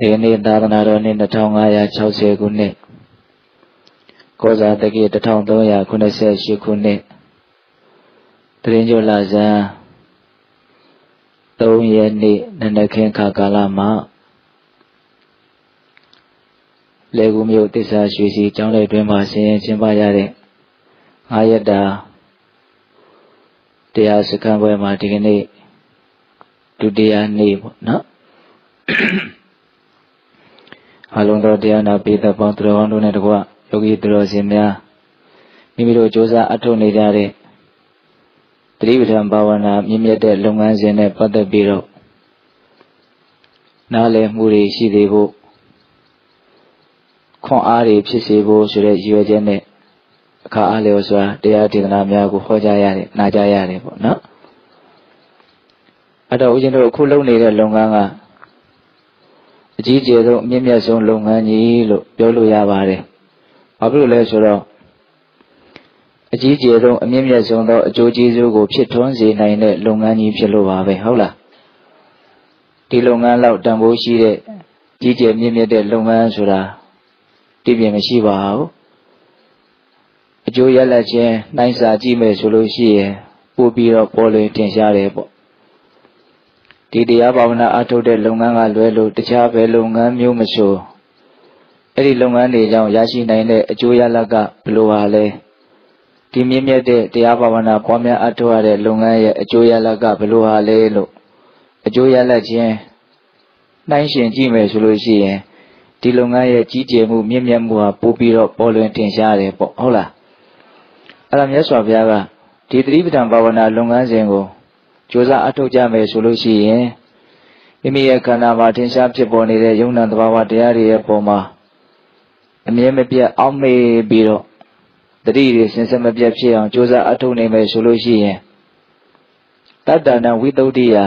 ဒီနေ့သာသနာတော်နှစ်2560ခုနှစ်ကောဇာတကိ1388ခုနှစ်တရင်ကျော်လာဇန်3ရက်နေ့နနခင်ခါကာလမှာလေကူမြို့တစ္ဆာရွှေစီကျောင်းလိုက်တွင်မှာဆင်းရဲကျင်းပရတဲ့9ရက်တာတရားစခန်းပွဲမှာဒီကနေ့ဒုတိယနေ့ပေါ့နော် အလုံးတော်တရားနာပိသပေါင်းသူတော်ကောင်းတို့နဲ့တကွယောဂီသူတော်စင်များမိမိတို့စ조사အထုတ်နေကြတဲ့တတိပဌံဘာဝနာမြင့်မြတ်တဲ့လုပ်ငန်းစဉ်နဲ့ပတ်သက်ပြီးတော့နားလည်မှုတွေရှိသေးဖို့ခွန်အားတွေဖြစ်စေဖို့ဆိုတဲ့ရည်ရွယ်ချက်နဲ့အခါအားလျော်စွာတရားဒေသနာများကိုဟောကြားရတယ်နာကြားရတယ်ပေါ့နော်အဲ့တော့ဦးဇင်းတို့အခုလုပ်နေတဲ့လုပ်ငန်းက အကြီးကျယ်ဆုံးအမြင့်မြတ်ဆုံးလုပ်ငန်းကြီးလို့ပြောလို့ရပါတယ်။ဘာဖြစ်လို့လဲဆိုတော့အကြီးကျယ်ဆုံးအမြင့်မြတ်ဆုံးသောအကျိုးကျေးဇူးကိုဖြစ်ထွန်းစေနိုင်တဲ့လုပ်ငန်းကြီးဖြစ်လို့ပါပဲဟုတ်လား။ဒီလုပ်ငန်းလောက်တန်ဖိုးရှိတဲ့ကြီးကျယ်မြင့်မြတ်တဲ့လုပ်ငန်းဆိုတာတည်ပြင်းမရှိပါဘူး။အကျိုးရလဒ်ချင်းနှိုင်းစာကြည့်မယ်ဆိုလို့ရှိရင်ပို့ပြီးတော့ပေါ်လွင်တင်ရှားတယ်ပေါ့ ဒီတရားဘာဝနာအထုတ်တဲ့လုပ်ငန်းကလွဲလို့တခြားဘယ်လုပ်ငန်းမျိုးမဆိုအဲ့ဒီလုပ်ငန်းတွေကြောင့်ရရှိနိုင်တဲ့အကျိုးရလဒ်ကဘယ်လိုပါလဲဒီမြင့်မြတ်တဲ့တရားဘာဝနာပွားများအထုတ်ရတဲ့လုပ်ငန်းရဲ့အကျိုးရလဒ်ကဘယ်လိုပါလဲလို့အကျိုးရလဒ်ချင်းနှိုင်းရှင်ကြည့်မယ်ဆိုလို့ရှိရင်ဒီလုပ်ငန်းရဲ့ကြီးကျယ်မှုမြင့်မြတ်မှုဟာပိုပြီးတော့ပေါ်လွင်ထင်ရှားတယ်ပေါ့ဟုတ်လားအဲ့ဒါမြတ်စွာဘုရားကဒီသတိပဋ္ဌာန်ဘာဝနာလုပ်ငန်းစဉ်ကို ကြိုးစားအထောက်ကြမယ်ဆိုလို့ရှိရင်မိမိရဲ့ခန္ဓာမှာထင်ရှားဖြစ်ပေါ်နေတဲ့ယုံနာသဘာဝတရားတွေရဲ့ပုံမှာအမြဲမပြတ်အောက်မေ့ပြီးတော့တတိတွေစင်စမပြတ်ဖြစ်အောင်ကြိုးစားအထောက်နေမယ်ဆိုလို့ရှိရင်တတ္တနာဝိတုဒ္ဓိယာ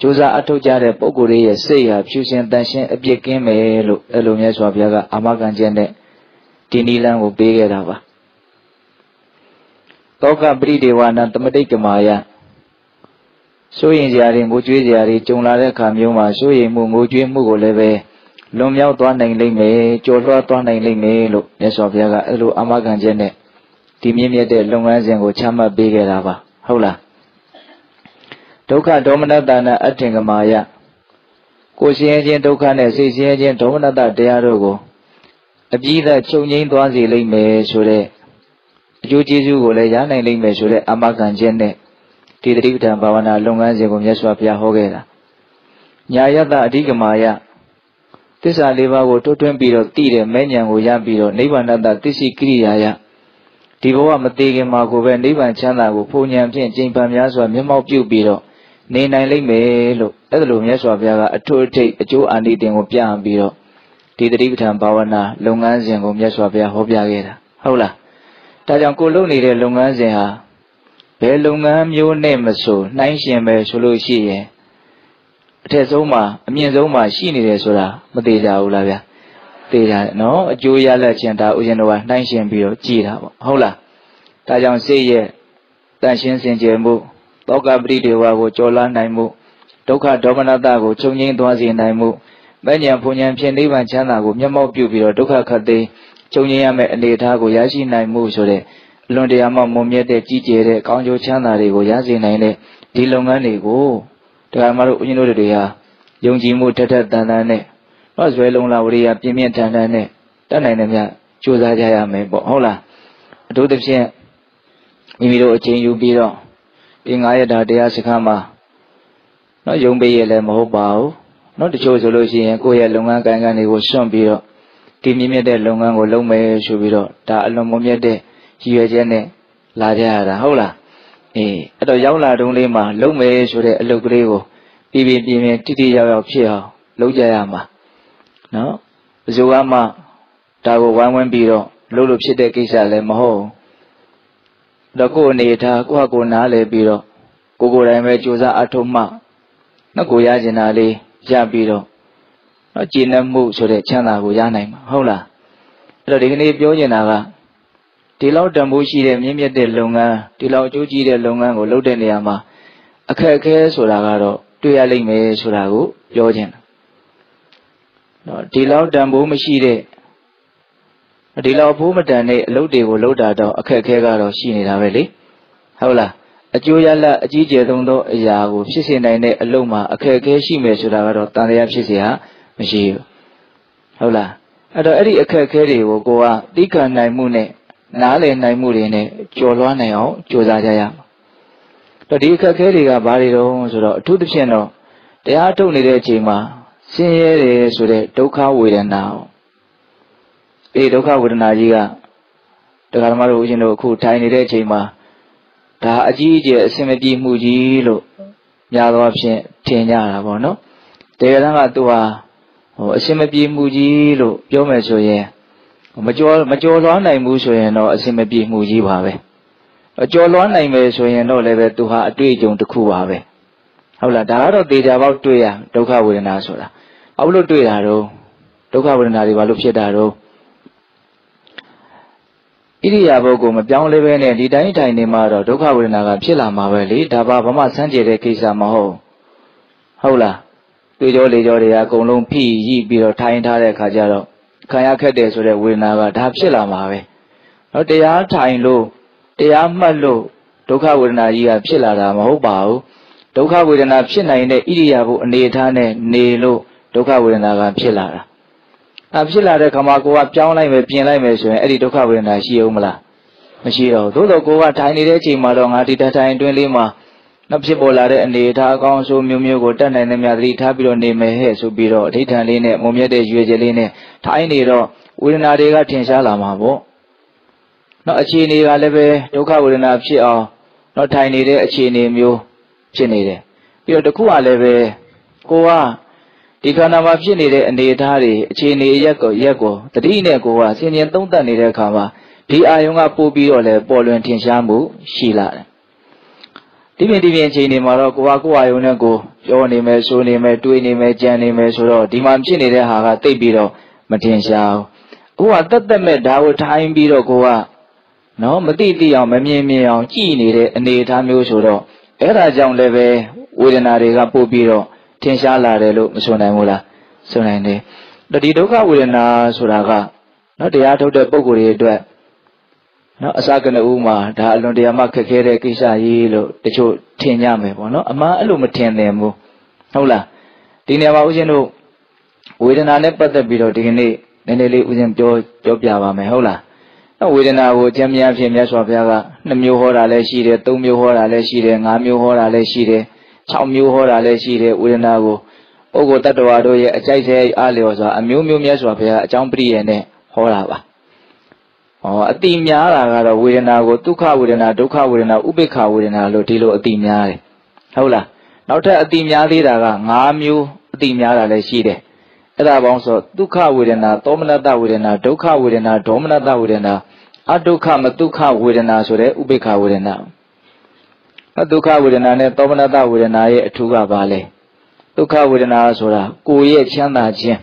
ကြိုးစားအထောက်ကြတဲ့ပုဂ္ဂိုလ်ရဲ့စိတ်ဟာဖြူစင်တန်ရှင်းအပြစ်ကင်းမယ်လို့အဲ့လိုမြတ်စွာဘုရားကအာမခံချက်နဲ့ဒီနိလန်းကိုပေးခဲ့တာပါတောကပရိဒေဝနာတမတိတ်ကမာယ စိုးရင်စရာတွေငိုကြွေးစရာတွေကြုံလာတဲ့အခါမျိုးမှာစိုးရင်မှုငိုကြွေးမှုကိုလည်းပဲလွန်မြောက်သွားနိုင်လိမ့်မယ်ကြော်လွှားသွားနိုင်လိမ့်မယ်လို့မြတ်စွာဘုရားကအဲ့လိုအမခံချက်နဲ့ဒီမြင့်မြတ်တဲ့လုပ်ငန်းစဉ်ကိုချမှတ်ပေးခဲ့တာပါဟုတ်လားဒုက္ခဒေါမနတနာအထင်ကမာယကိုရှင်ရဲ့ချင်းဒုက္ခနဲ့စိတ်ဆင်းရဲခြင်းဒေါမနတတရားတို့ကိုအပြည့်အချုပ်ငိမ့်သွားစေလိမ့်မယ်ဆိုတဲ့အကျိုးကျေးဇူးကိုလည်းရနိုင်လိမ့်မယ်ဆိုတဲ့အမခံချက်နဲ့ ဒီတတိပဋ္ဌာန်ဘာဝနာလုပ်ငန်းစဉ်ကိုမြတ်စွာဘုရားဟောခဲ့တာညာယတအဓိကမာယသစ္စာလေးပါးကိုတွတ်တွင်းပြီးတော့သိတဲ့မဲ့ဉဏ်ကိုရပြီးတော့နိဗ္ဗာန်တသစ္စိကိရိယာယဒီဘဝမသေးခင်မှာကိုပဲနိဗ္ဗာန်ချမ်းသာကိုဖုန်ဉဏ်ဖြင့်ကျင့်ပံများစွာမျက်မှောက်ပြုပြီးတော့နေနိုင်လိမ့်မယ်လို့အဲ့ဒါလိုမြတ်စွာဘုရားကအထွတ်အထိပ်အကျိုးအာနိသင်ကိုပြဟန်ပြီးတော့ဒီတတိပဋ္ဌာန်ဘာဝနာလုပ်ငန်းစဉ်ကိုမြတ်စွာဘုရားဟောပြခဲ့တာဟုတ်လားဒါကြောင့်ကိုလုပ်နေတဲ့လုပ်ငန်းစဉ်ဟာ ဘယ်လုပ်ငန်းမျိုးနဲ့မဆိုနှိုင်းရှင်ပဲဆိုလို့ရှိရင်အထက်ဆုံးမှာအမြင့်ဆုံးမှာရှိနေတယ်ဆိုတာမသေးကြဘူးလားဗျာသေကြတယ်နော်အကျိုးရလက်ချင်းဒါဥရှင်တော်ကနှိုင်းရှင်ပြီးတော့ကြည်တာပေါ့ဟုတ်လားဒါကြောင့်စိတ်ရဲ့တန်ရှင်းစင်ကြယ်မှုတောကပရိဒေဝကိုကြော်လာနိုင်မှုဒုက္ခဒေါမနတကိုချုပ်ငိမ့်သွားစေနိုင်မှုမဉ္ဇဉ်ဘုံဉ္ဇဉ်ဖြင့်နိဗ္ဗာန်ချမ်းသာကိုမျက်မှောက်ပြုပြီးတော့ဒုက္ခခတ်သိချုပ်ငိမ့်ရမယ့်အနေအထားကိုရရှိနိုင်မှုဆိုတဲ့ လွန်တရားမှမုံမြတ်တဲ့ကြီးကျယ်တဲ့ကောင်းကျိုးချမ်းသာတွေကိုရစေနိုင်တဲ့ဒီလုပ်ငန်းတွေကိုတရားမတို့ဦးဇင်းတို့တွေဟာယုံကြည်မှုထက်ထက်တန်တန်နဲ့တော့ဇွဲလုံးလာဝရိယပြင်းပြင်းထန်ထန်နဲ့တတ်နိုင်တယ်မြတ်ကြိုးစားကြရမယ်ပေါ့ဟုတ်လားအထူးသဖြင့်မိမိတို့အချိန်ယူပြီးတော့ဒီ9ရက်တာတရားစခန်းမှာနော်ယုံပေးရလည်းမဟုတ်ပါဘူးနော်တချို့ဆိုလို့ရှိရင်ကိုယ့်ရဲ့လုပ်ငန်းကိုင်ကန်တွေကိုစွန့်ပြီးတော့ဒီမြင့်မြတ်တဲ့လုပ်ငန်းကိုလုပ်မယ်ဆိုပြီးတော့ဒါအလွန်မမြတ်တဲ့ ရည်ရွယ်ချက်နဲ့လာကြရတာဟုတ်လားအေးအဲ့တော့ရောက်လာတုန်းလေးမှာလုံးမယ်ဆိုတဲ့အလုပ်ကလေးကိုပြည်ပြည်ပြင်းပြင်းတိတိယောက်ယောက်ဖြစ်အောင်လုပ်ကြရမှာနော်ဘယ်သူမှဒါကိုဝိုင်းဝန်းပြီးတော့လုပ်လို့ဖြစ်တဲ့ကိစ္စလည်းမဟုတ်တော့ကိုယ်အနေထားကိုယ့်ဟာကိုယ်နားလည်ပြီးတော့ကိုကိုယ်တိုင်ပဲကြိုးစားအထုံးမှနော်ကိုရကျင်တာလေးရပြီးတော့နော်ကျင့်နှမှုဆိုတဲ့ချမ်းသာကိုရနိုင်မှာဟုတ်လားအဲ့တော့ဒီကနေ့ပြောချင်တာက ဒီလောက်တန်ဖိုးရှိတဲ့မြင့်မြတ်တဲ့လုပ်ငန်းဒီလောက်အကျိုးကြီးတဲ့လုပ်ငန်းကိုလုပ်တဲ့နေရာမှာအခက်အခဲဆိုတာကတော့တွေ့ရလိမ့်မယ်ဆိုတာကိုပြောခြင်း နော်ဒီလောက်တန်ဖိုးမရှိတဲ့ဒီလောက်ဖိုးမတန်တဲ့အလုပ်တွေကိုလုပ်တာတော့အခက်အခဲကတော့ရှိနေတာပဲလေဟုတ်လားအကျိုးရလအကြီးကျယ်ဆုံးသောအရာကိုဖြစ်စေနိုင်တဲ့အလုပ်မှာအခက်အခဲရှိမယ်ဆိုတာကတော့တန်တရားဖြစ်เสียမရှိဘူးဟုတ်လားအဲ့တော့အဲ့ဒီအခက်အခဲတွေကိုကိုကသိခံနိုင်မှုနဲ့ နားလည်နိုင်မှုတွေနဲ့ကြော်လွှားနိုင်အောင်ကြိုးစားကြရမှာတော့ဒီအခက်အခဲတွေကဘာတွေတုံးဆိုတော့အထူးသဖြင့်တော့တရားထုတ်နေတဲ့အချိန်မှာဆင်းရဲတယ်ဆိုတဲ့ဒုက္ခဝေဒနာအေးဒုက္ခဝေဒနာကြီးကတရားဓမ္မတို့ဦးဇင်းတို့အခုထိုင်နေတဲ့အချိန်မှာဒါအကြီးအကျယ်အစင်မပြေမှုကြီးလို့များသောအားဖြင့်ထင်ကြတာပေါ့နော်တရားဓမ္မကသူဟာဟိုအစင်မပြေမှုကြီးလို့ပြောမယ်ဆိုရင် မကြောမကြောလွှားနိုင်ဘူးဆိုရင်တော့အစင်မပြေမှုကြီးပါပဲအကျော်လွှားနိုင်မယ်ဆိုရင်တော့လည်းပဲသူဟာအတွေ့အကြုံတစ်ခုပါပဲဟုတ်လားဒါကတော့တေချာပေါက်တွေ့ရဒုက္ခဝေဒနာဆိုတာဘာလို့တွေ့တာတော့ဒုက္ခဝေဒနာတွေဘာလို့ဖြစ်တာတော့ဣရိယာပုဂ္ဂိုလ်မပြောင်းလဲပဲနဲ့ဒီတိုင်းထိုင်နေမှာတော့ဒုက္ခဝေဒနာကဖြစ်လာမှာပဲလေဒါပါဘာမှစမ်းကြတဲ့ကိစ္စမဟုတ်ဟုတ်လားတွေ့ကြောလေကြောတွေကအကုန်လုံးဖိရိပြီးတော့ထိုင်ထားတဲ့အခါကျတော့ ခံရခက်တယ်ဆိုတဲ့ဝေဒနာကဒါဖြစ်လာမှာပဲတော့တရားထိုင်လို့တရားမှတ်လို့ဒုက္ခဝေဒနာကြီးကဖြစ်လာတာမဟုတ်ပါဘူးဒုက္ခဝေဒနာဖြစ်နိုင်တဲ့ဣရိယာပုအနေထားနဲ့နေလို့ဒုက္ခဝေဒနာကဖြစ်လာတာအဲဖြစ်လာတဲ့ခါမှာကိုကပြောင်းလိုက်မယ်ပြင်လိုက်မယ်ဆိုရင်အဲ့ဒီဒုက္ခဝေဒနာရှိအောင်မလားမရှိတော့ဘူးသို့တော့ကိုကထိုင်နေတဲ့အချိန်မှာတော့ငါဒီထိုင်တွင်းလေးမှာ နောက်ဖြစ်ပေါ်လာတဲ့အနေအထားအကောင်းဆိုးမျိုးမျိုးကိုတတ်နိုင်တဲ့များသတိထားပြီးတော့နေမယ်ဟဲ့ဆိုပြီးတော့အဋ္ဌံလေးနဲ့မုံမြတ်တဲ့ရွေချက်လေးနဲ့ထိုင်နေတော့ဝေဒနာတွေကထင်ရှားလာမှာပေါ့နောက်အခြေအနေကလည်းပဲဒုက္ခဝေဒနာဖြစ်အောင်နောက်ထိုင်နေတဲ့အခြေအနေမျိုးဖြစ်နေတယ်ပြီးတော့တခုကလည်းပဲကိုကဒီခန္ဓာမှာဖြစ်နေတဲ့အနေအထားတွေအခြေအနေရက်ကိုရက်ကိုတတိနဲ့ကိုကဆင်ញင်သုံးသပ်နေတဲ့အခါမှာဒီအာယုံကပို့ပြီးတော့လည်းပေါ်လွင်ထင်ရှားမှုရှိလာတယ် ဒီပြင်ဒီပြင်အချိန်တွေမှာတော့ကိုကကိုအာယုံနဲ့ကိုပြောနေမယ်ဆိုနေမယ်တွေးနေမယ်ကြံနေမယ်ဆိုတော့ဒီမှာဖြစ်နေတဲ့ဟာကတိတ်ပြီးတော့မထင်ရှားဘူးကိုကတက်တက်မဲ့ဒါကိုထိုင်းပြီးတော့ကိုကနော်မတိတိအောင်မမြင်မြင်အောင်ကြည်နေတဲ့အနေအထားမျိုးဆိုတော့အဲ့ဒါကြောင့်လည်းပဲဝေဒနာတွေကပို့ပြီးတော့ထင်ရှားလာတယ်လို့မဆိုနိုင်ဘူးလားဆိုနိုင်တယ်ဒီဒုက္ခဝေဒနာဆိုတာကနော်တရားထုတ်တဲ့ပုံကိုယ်တွေအတွက် နော်အစကနဦးမှာဒါအလွန်တရာမှခက်ခဲတဲ့ကိစ္စကြီးလို့တချို့ထင်ကြမယ်ပေါ့နော်အမှန်အဲ့လိုမထင်သင့်ဘူးဟုတ်လားဒီနေရာမှာဦးဇင်းတို့ဝေဒနာနဲ့ပတ်သက်ပြီးတော့ဒီကနေ့နည်းနည်းလေးဦးဇင်းပြောပြောပြပါမယ်ဟုတ်လားဝေဒနာကိုအကျဉ်းများဖြင့်မြတ်စွာဘုရားက2မျိုးဟောတာလည်းရှိတယ်3မျိုးဟောတာလည်းရှိတယ်5မျိုးဟောတာလည်းရှိတယ်6မျိုးဟောတာလည်းရှိတယ်ဝေဒနာကိုပုဂ္ဂိုလ်တ attva တို့ရဲ့အကြိုက်ဆဲအားလျော်စွာအမျိုးမျိုးမြတ်စွာဘုရားအကြောင်းပြည့်ရဲ့နဲ့ဟောတာပါ။ ဩအတိများတာကတော့ဝေဒနာကိုဒုက္ခဝေဒနာဒုက္ခဝေဒနာဥပိ္ပခဝေဒနာလို့ဒီလိုအတိများတယ်။ဟုတ်လား။နောက်ထပ်အတိများသေးတာက5မျိုးအတိများတာလည်းရှိတယ်။အဲ့ဒါပေါင်းဆိုဒုက္ခဝေဒနာသောမနတဝေဒနာဒုက္ခဝေဒနာဒေါမနတဝေဒနာအဒုက္ခမဒုက္ခဝေဒနာဆိုတဲ့ဥပိ္ပခဝေဒနာအဒုက္ခဝေဒနာနဲ့သောမနတဝေဒနာရဲ့အထူးကဘာလဲဒုက္ခဝေဒနာဆိုတာကိုယ်ရဲ့ချမ်းသာခြင်း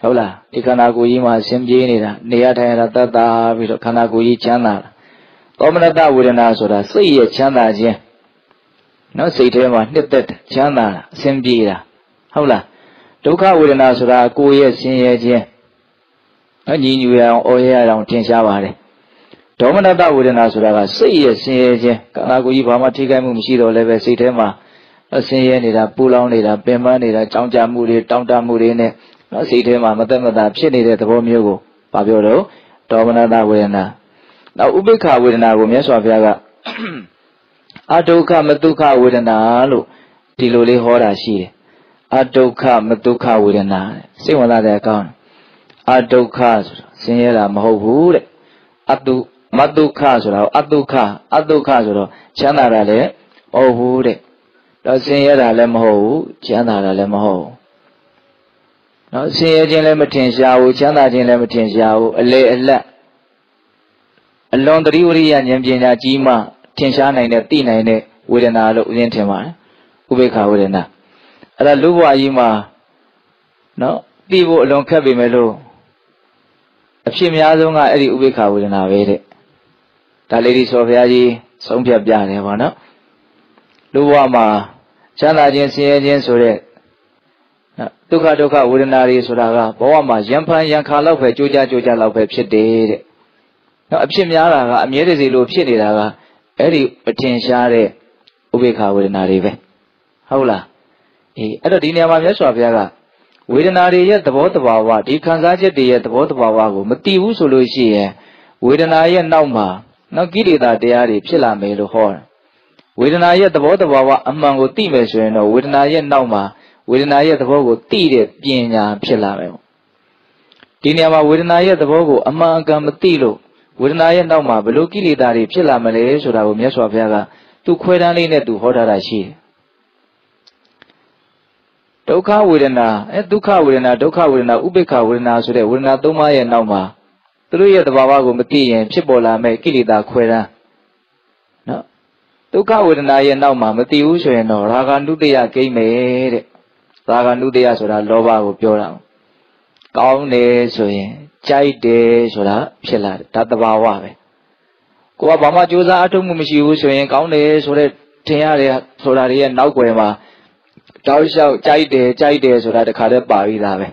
ဟုတ်လားဒီခန္ဓာကိုယ်ကြီးမှာဆင်းပြေးနေတာနေရထိုင်ရတာတတ်တာပြီးတော့ခန္ဓာကိုယ်ကြီးချမ်းသာတာသောမနတဝေဒနာဆိုတာစိတ်ရဲ့ချမ်းသာခြင်းနော်စိတ်ထဲမှာနှစ်သက်ချမ်းသာတာအဆင်ပြေတာဟုတ်လားဒုက္ခဝေဒနာဆိုတာကိုယ်ရဲ့ဆင်းရဲခြင်းနော်ညီညူရအောင်အော်ရရအောင်ထင်ရှားပါတယ်ဒေါမနတဝေဒနာဆိုတာကစိတ်ရဲ့ဆင်းရဲခြင်းခန္ဓာကိုယ်ကြီးဘာမှထိခိုက်မှုမရှိတော့လည်းပဲစိတ်ထဲမှာဆင်းရဲနေတာပူလောင်နေတာပင်ပန်းနေတာကြောင်ကြမှုတွေတောင့်တမှုတွေနဲ့ နော်စိတ်ထဲမှာမသက်မသာဖြစ်နေတဲ့သဘောမျိုးကိုဘာပြောတော့ဒေါမနတဝေဒနာနောက်ဥပိ္ပခဝေဒနာကိုမြတ်စွာဘုရားကအဒုက္ခမတုခဝေဒနာလို့ဒီလိုလေးဟောတာရှိတယ်အဒုက္ခမတုခဝေဒနာစိတ်ဝင်စားတဲ့အကောင်းအဒုက္ခဆိုတာဆင်းရဲတာမဟုတ်ဘူးတဲ့အတုမတုခဆိုတာအတုခအတုခဆိုတော့ချမ်းသာတာလည်းမဟုတ်ဘူးတဲ့တော့ဆင်းရဲတာလည်းမဟုတ်ဘူးချမ်းသာတာလည်းမဟုတ်ဘူး နော်ဆင်းရဲခြင်းလည်းမထင်ရှားဘူးချမ်းသာခြင်းလည်းမထင်ရှားဘူးအလေအလတ်အလွန်တတိဝရိယဉာဏ်ပညာကြီးမှထင်ရှားနိုင်တဲ့သိနိုင်တဲ့ဝေဒနာလို့ဥစဉ်ထင်ပါတယ်ဥပေက္ခဝေဒနာအဲ့ဒါလူဘဝကြီးမှာနော်သိဖို့အလွန်ခက်ပေမဲ့လို့အဖြစ်များဆုံးကအဲ့ဒီဥပေက္ခဝေဒနာပဲတဲ့ဒါလေးဒီဆိုဘုရားကြီးဆုံးဖြတ်ပြတယ်ဗောနော်လူဘဝမှာချမ်းသာခြင်းဆင်းရဲခြင်းဆိုတဲ့နော် ဒုက္ခဒုက္ခဝေဒနာတွေဆိုတာကဘဝမှာရံဖန်ရံခါလောက်ပဲကြိုးကြကြိုးကြလောက်ပဲဖြစ်တယ်တဲ့နော်အဖြစ်များတာကအမြဲတစေလို့ဖြစ်နေတာကအဲ့ဒီအထင်ရှားတဲ့ဥပေက္ခဝေဒနာတွေပဲဟုတ်လားအေးအဲ့တော့ဒီနေရာမှာမြတ်စွာဘုရားကဝေဒနာတွေရဲ့သဘောတဘာဝဒီခံစားချက်တွေရဲ့သဘောတဘာဝကိုမသိဘူးဆိုလို့ရှိရင်ဝေဒနာရဲ့နောက်မှာနော်ကိလေသာတရားတွေဖြစ်လာမယ်လို့ဟောတယ်ဝေဒနာရဲ့သဘောတဘာဝအမှန်ကိုသိမယ်ဆိုရင်တော့ဝေဒနာရဲ့နောက်မှာ ဝေဒနာရဲ့သဘောကိုသိတဲ့ပညာဖြစ်လာမယ်ဒီနေရာမှာဝေဒနာရဲ့သဘောကိုအမှန်အကန်မသိလို့ဝေဒနာရဲ့နောက်မှာဘလို့ကိလေသာတွေဖြစ်လာမလဲဆိုတာကိုမြတ်စွာဘုရားကသူခွဲတန်းလေးနဲ့သူဟောထားတာရှိတယ်ဒုက္ခဝေဒနာအဲဒုက္ခဝေဒနာဒုက္ခဝေဒနာဥပိ္ပခဝေဒနာဆိုတဲ့ဝေဒနာသုံးပါးရဲ့နောက်မှာသူတို့ရဲ့သဘာဝကိုမသိရင်ဖြစ်ပေါ်လာမဲ့ကိလေသာခွဲတန်းနော်ဒုက္ခဝေဒနာရဲ့နောက်မှာမသိဘူးဆိုရင်တော့ရာဂနုတ္တယကိမ့်မယ်တဲ့ ရာဂနုတ္တယဆိုတာလောဘကိုပြောတာကောင်းတယ်ဆိုရင်ကြိုက်တယ်ဆိုတာဖြစ်လာတယ်ဒါသဘာဝပဲကိုကဘာမှကြိုးစားအထုတ်မှုမရှိဘူးဆိုရင်ကောင်းတယ်ဆိုတဲ့ထင်ရတယ်ဆိုတာတွေရဲ့နောက်ွယ်မှာတောက်လျှောက်ကြိုက်တယ်ကြိုက်တယ်ဆိုတာတခါတည်းပါပြီးသားပဲ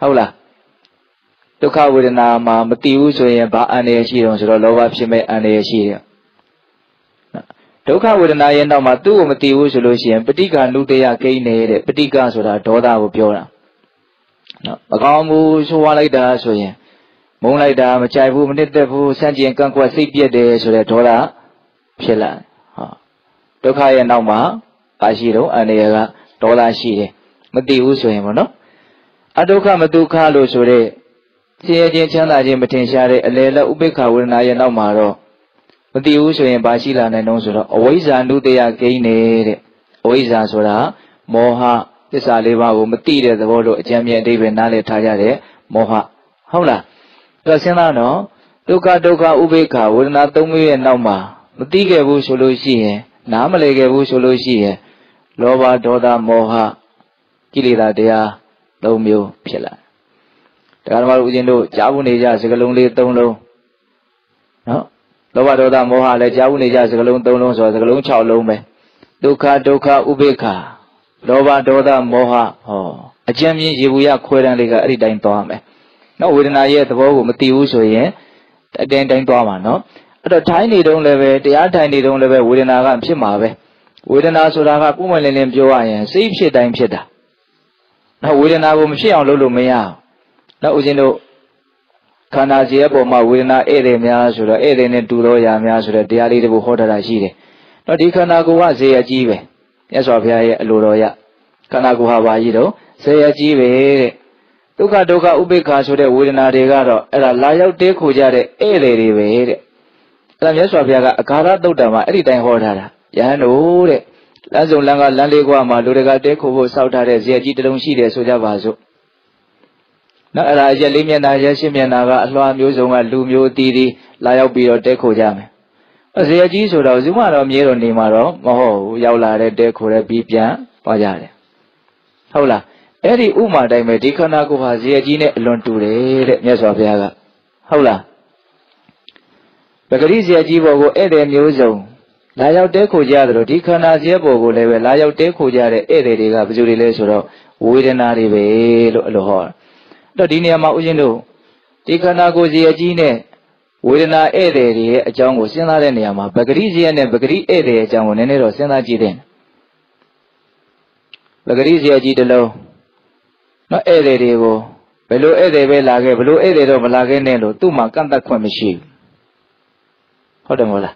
ဟုတ်လားဒုက္ခဝေဒနာမှာမတည်ဘူးဆိုရင်ဘာအန္တရာယ်ရှိတုံးဆိုတော့လောဘဖြစ်မဲ့အန္တရာယ်ရှိတယ် ဒုက္ခဝေဒနာရဲ့နောက်မှာသူ့ကိုမတည်ဘူးဆိုလို့ရှိရင်ပဋိက္ခဏုတယကိန်းနေတဲ့ပဋိက္ခဆိုတာဒေါသကိုပြောတာနော်မကောင်းဘူးဆိုဝါလိုက်တာဆိုရင်မုန်းလိုက်တာမကြိုက်ဘူးမနစ်သက်ဘူးစန့်ကျင်ကန့်ကွက်စိတ်ပြက်တယ်ဆိုတဲ့ဒေါသဖြစ်လာဟာဒုက္ခရဲ့နောက်မှာပါရှိတော့အန္တရာယ်ကဒေါသရှိတယ်မသိဘူးဆိုရင်ပေါ့နော်အဒုက္ခမဒုက္ခလို့ဆိုတဲ့ဆင်းရဲခြင်းချမ်းသာခြင်းမထင်ရှားတဲ့အလေလက်ဥပိ္ပခဝေဒနာရဲ့နောက်မှာတော့ မသိဘူးဆိုရင်ဘာရှိလာနိုင်တော့ဆိုတော့အဝိဇ္ဇာနုတယဂိမ်းနေတဲ့အဝိဇ္ဇာဆိုတာမောဟသစ္စာလေးပါးကိုမသိတဲ့သဘောလို့အကျဉ်းမြင်အဓိပ္ပာယ်နားလည်ထားကြတဲ့မောဟဟုတ်လားအဲ့တော့စဉ်းစားတော့ဒုက္ခဒုက္ခဥပိ္ပခဝေဒနာသုံးမျိုးရဲ့နောက်မှာမသိခဲ့ဘူးဆိုလို့ရှိရင်နားမလည်ခဲ့ဘူးဆိုလို့ရှိရင်လောဘဒေါသမောဟကိလေသာတရား၃မျိုးဖြစ်လာတရားဓမ္မတို့ဦးဇင်းတို့ကြားဘူးနေကြစကလုံးလေး၃လုံးနော် လောဘဒေါသမောဟလည်းကြားဘူးနေကြစကလုံး၃လုံးဆိုတော့စကလုံး၆လုံးပဲဒုက္ခဒုက္ခဥပိ္ပခလောဘဒေါသမောဟဟောအကျဉ်းမြင့်ရေဘူးရခွဲတန်းလေးကအဲ့ဒီတိုင်းသွားမယ်နော်ဝေဒနာရဲ့သဘောကိုမသိဘူးဆိုရင်အတင်းတိုင်းသွားမှာနော်အဲ့တော့ထိုင်းနေတုံးလည်းပဲတရားထိုင်နေတုံးလည်းပဲဝေဒနာကဖြစ်မှာပဲဝေဒနာဆိုတာကပုံမှန်လင်းလင်းပြောရရင်စိတ်ဖြစ်တိုင်းဖြစ်တာနော်ဝေဒနာကိုမဖြစ်အောင်လုပ်လို့မရအောင်နော်ဦးဇင်းတို့ ခန္ဓာစီရဲ့ပုံမှာဝေဒနာဧည့်သည်များဆိုတော့ဧည့်သည်နဲ့တူသောရာများဆိုတော့တရားလေးတပုဟောထားတာရှိတယ်နော်ဒီခန္ဓာကိုယ်ကဇေယကြီးပဲမြတ်စွာဘုရားရဲ့အလိုတော်ရခန္ဓာကိုယ်ဟာပါကြီးတော့ဇေယကြီးပဲတဲ့ဒုက္ခဒုက္ခဥပိ္ပခာဆိုတဲ့ဝေဒနာတွေကတော့အဲ့ဒါလာရောက်တဲခိုကြတဲ့ဧည့်သည်တွေပဲတဲ့အဲ့ဒါမြတ်စွာဘုရားကအဂါရတုတ်တံမှာအဲ့ဒီတိုင်းဟောထားတာယဟန်တို့တဲ့လမ်းစုံလမ်းကလမ်းလေးကွာမှာလူတကာတဲခိုဖို့စောက်ထားတဲ့ဇေယကြီးတစ်လုံးရှိတယ်ဆိုကြပါစို့ နော်အဲ့ဒါရက်လေးမျက်နှာရက်ရှင်းမျက်နှာကအလွှာမျိုးစုံကလူမျိုးအသီးသီးလာရောက်ပြီးတော့တဲခိုကြမယ်ဇေယကြီးဆိုတော့ဇုမတော့မြေတော့နေမှာတော့မဟုတ်ဘူးရောက်လာတဲ့တဲခိုတဲ့ပြီးပြန်သွားကြတယ်ဟုတ်လားအဲ့ဒီဥမာတိုင်းပဲဒီခန္ဓာကိုယ်ဟာဇေယကြီးနဲ့အလွန်တူတယ်တဲ့မြတ်စွာဘုရားကဟုတ်လားပဂရိဇေယကြီးဘောကိုဧည့်သည်မျိုးစုံလာရောက်တဲခိုကြသလိုဒီခန္ဓာဇေယဘောကိုလည်းပဲလာရောက်တဲခိုကြတဲ့ဧည့်သည်တွေကဘယ်သူတွေလဲဆိုတော့ဝေဒနာတွေပဲလို့အလိုဟောအဲ့ တော့ဒီနေရာမှာဦးဇင်းတို့ဒီခန္ဓာကိုယ်ဇေယကြီးနဲ့ဝေဒနာဧည့်သည်တွေရဲ့အကြောင်းကိုစဉ်းစားတဲ့နေရာမှာပဂရိဇေယနဲ့ပဂရိဧည့်သည်ရဲ့အကြောင်းကိုနည်းနည်းတော့စဉ်းစားကြည့်တဲ့ပဂရိဇေယကြီးတစ်လုံးနော်ဧည့်သည်တွေကိုဘယ်လိုဧည့်သည်ပဲလာခဲ့ဘယ်လိုဧည့်သည်တော့မလာခဲ့နဲ့လို့သူ့မှာကန့်သက်ခွင့်မရှိဘူးဟုတ်တယ်မဟုတ်လား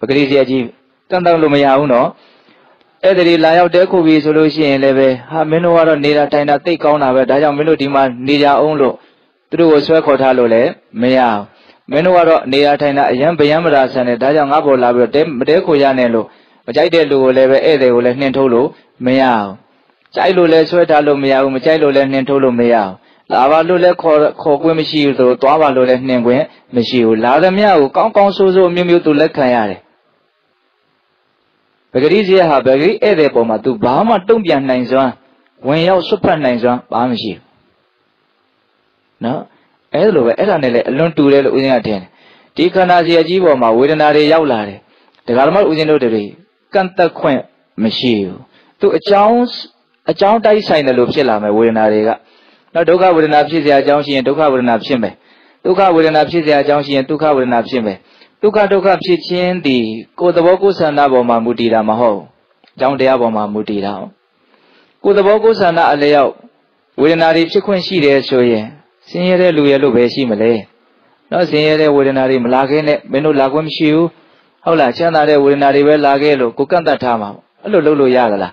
ပဂရိဇေယကြီးကန့်သက်လို့မရဘူးနော် ဧည့်သည်လာရောက်တဲခုပြီဆိုလို့ရှိရင်လည်းပဲဟာမင်းတို့ကတော့နေတာထိုင်တာသိကောင်းတာပဲဒါကြောင့်မင်းတို့ဒီမှာနေကြအောင်လို့သူတို့ကိုဆွဲခေါ်ထားလို့လည်းမရဘူးမင်းတို့ကတော့နေရာထိုင်တာအယံဗယံမရာဆန်တယ်ဒါကြောင့်ငါ့ဘောလာပြီးတော့တဲမတဲခိုရနဲ့လို့မကြိုက်တဲ့လူကိုလည်းပဲဧည့်သည်ကိုလည်းနှင်ထုတ်လို့မရဘူးကြိုက်လို့လည်းဆွဲထားလို့မရဘူးမကြိုက်လို့လည်းနှင်ထုတ်လို့မရဘူးလာပါလို့လည်းခေါ်ခေါ်ခွင့်မရှိဘူးဆိုတော့သွားပါလို့လည်းနှင်ခွင့်မရှိဘူးလာသမျှကိုကောင်းကောင်းဆိုးဆိုးမျိုးမျိုးသူလက်ခံရတယ် ပဂရိဇေယဟာပဂရိဧည့်သည်ပုံမှာသူဘာမှတုံ့ပြန်နိုင်စွမ်းဝင်ရောက်ဆွတ်ဖက်နိုင်စွမ်းဘာမှမရှိဘူးနော်အဲ့လိုပဲအဲ့ဒါနဲ့လည်းအလွန်တူတယ်လို့ဦးဇင်းကထင်တယ်ဒီခန္ဓာစီအကြီးပေါ်မှာဝေဒနာတွေရောက်လာတယ်ဒကာဓမ္မဦးဇင်းတို့တွေကန့်သက်ခွင့်မရှိဘူးသူအကြောင်း အကြောင်းတိုက်ဆိုင်တယ်လို့ဖြစ်လာမယ်ဝေဒနာတွေကနောက်ဒုက္ခဝေဒနာဖြစ်เสียအကြောင်းရှိရင်ဒုက္ခဝေဒနာဖြစ်မယ်ဒုက္ခဝေဒနာဖြစ်เสียအကြောင်းရှိရင်ဒုက္ခဝေဒနာဖြစ်မယ် ဒုက္ခဒုက္ခဖြစ်ခြင်းသည် ကိုယ်သဘောကိုယ်ဆန္ဒပေါ်မှာမူတည်တာမဟုတ်အကြောင်းတရားပေါ်မှာမူတည်တာဟုတ်ကိုယ်သဘောကိုယ်ဆန္ဒအလျောက်ဝေဒနာတွေဖြစ်ခွင့်ရှိတယ်ဆိုရင်ဆင်းရဲတဲ့လူရဲ့လို့ပဲရှိမလဲနော်ဆင်းရဲတဲ့ဝေဒနာတွေမလာခဲ့နဲ့မင်းတို့လာခွင့်မရှိဘူးဟုတ်လားချမ်းသာတဲ့ဝေဒနာတွေပဲလာခဲ့လို့ကိုကန့်တတ်ထားမှာအဲ့လိုလုပ်လို့ရသလား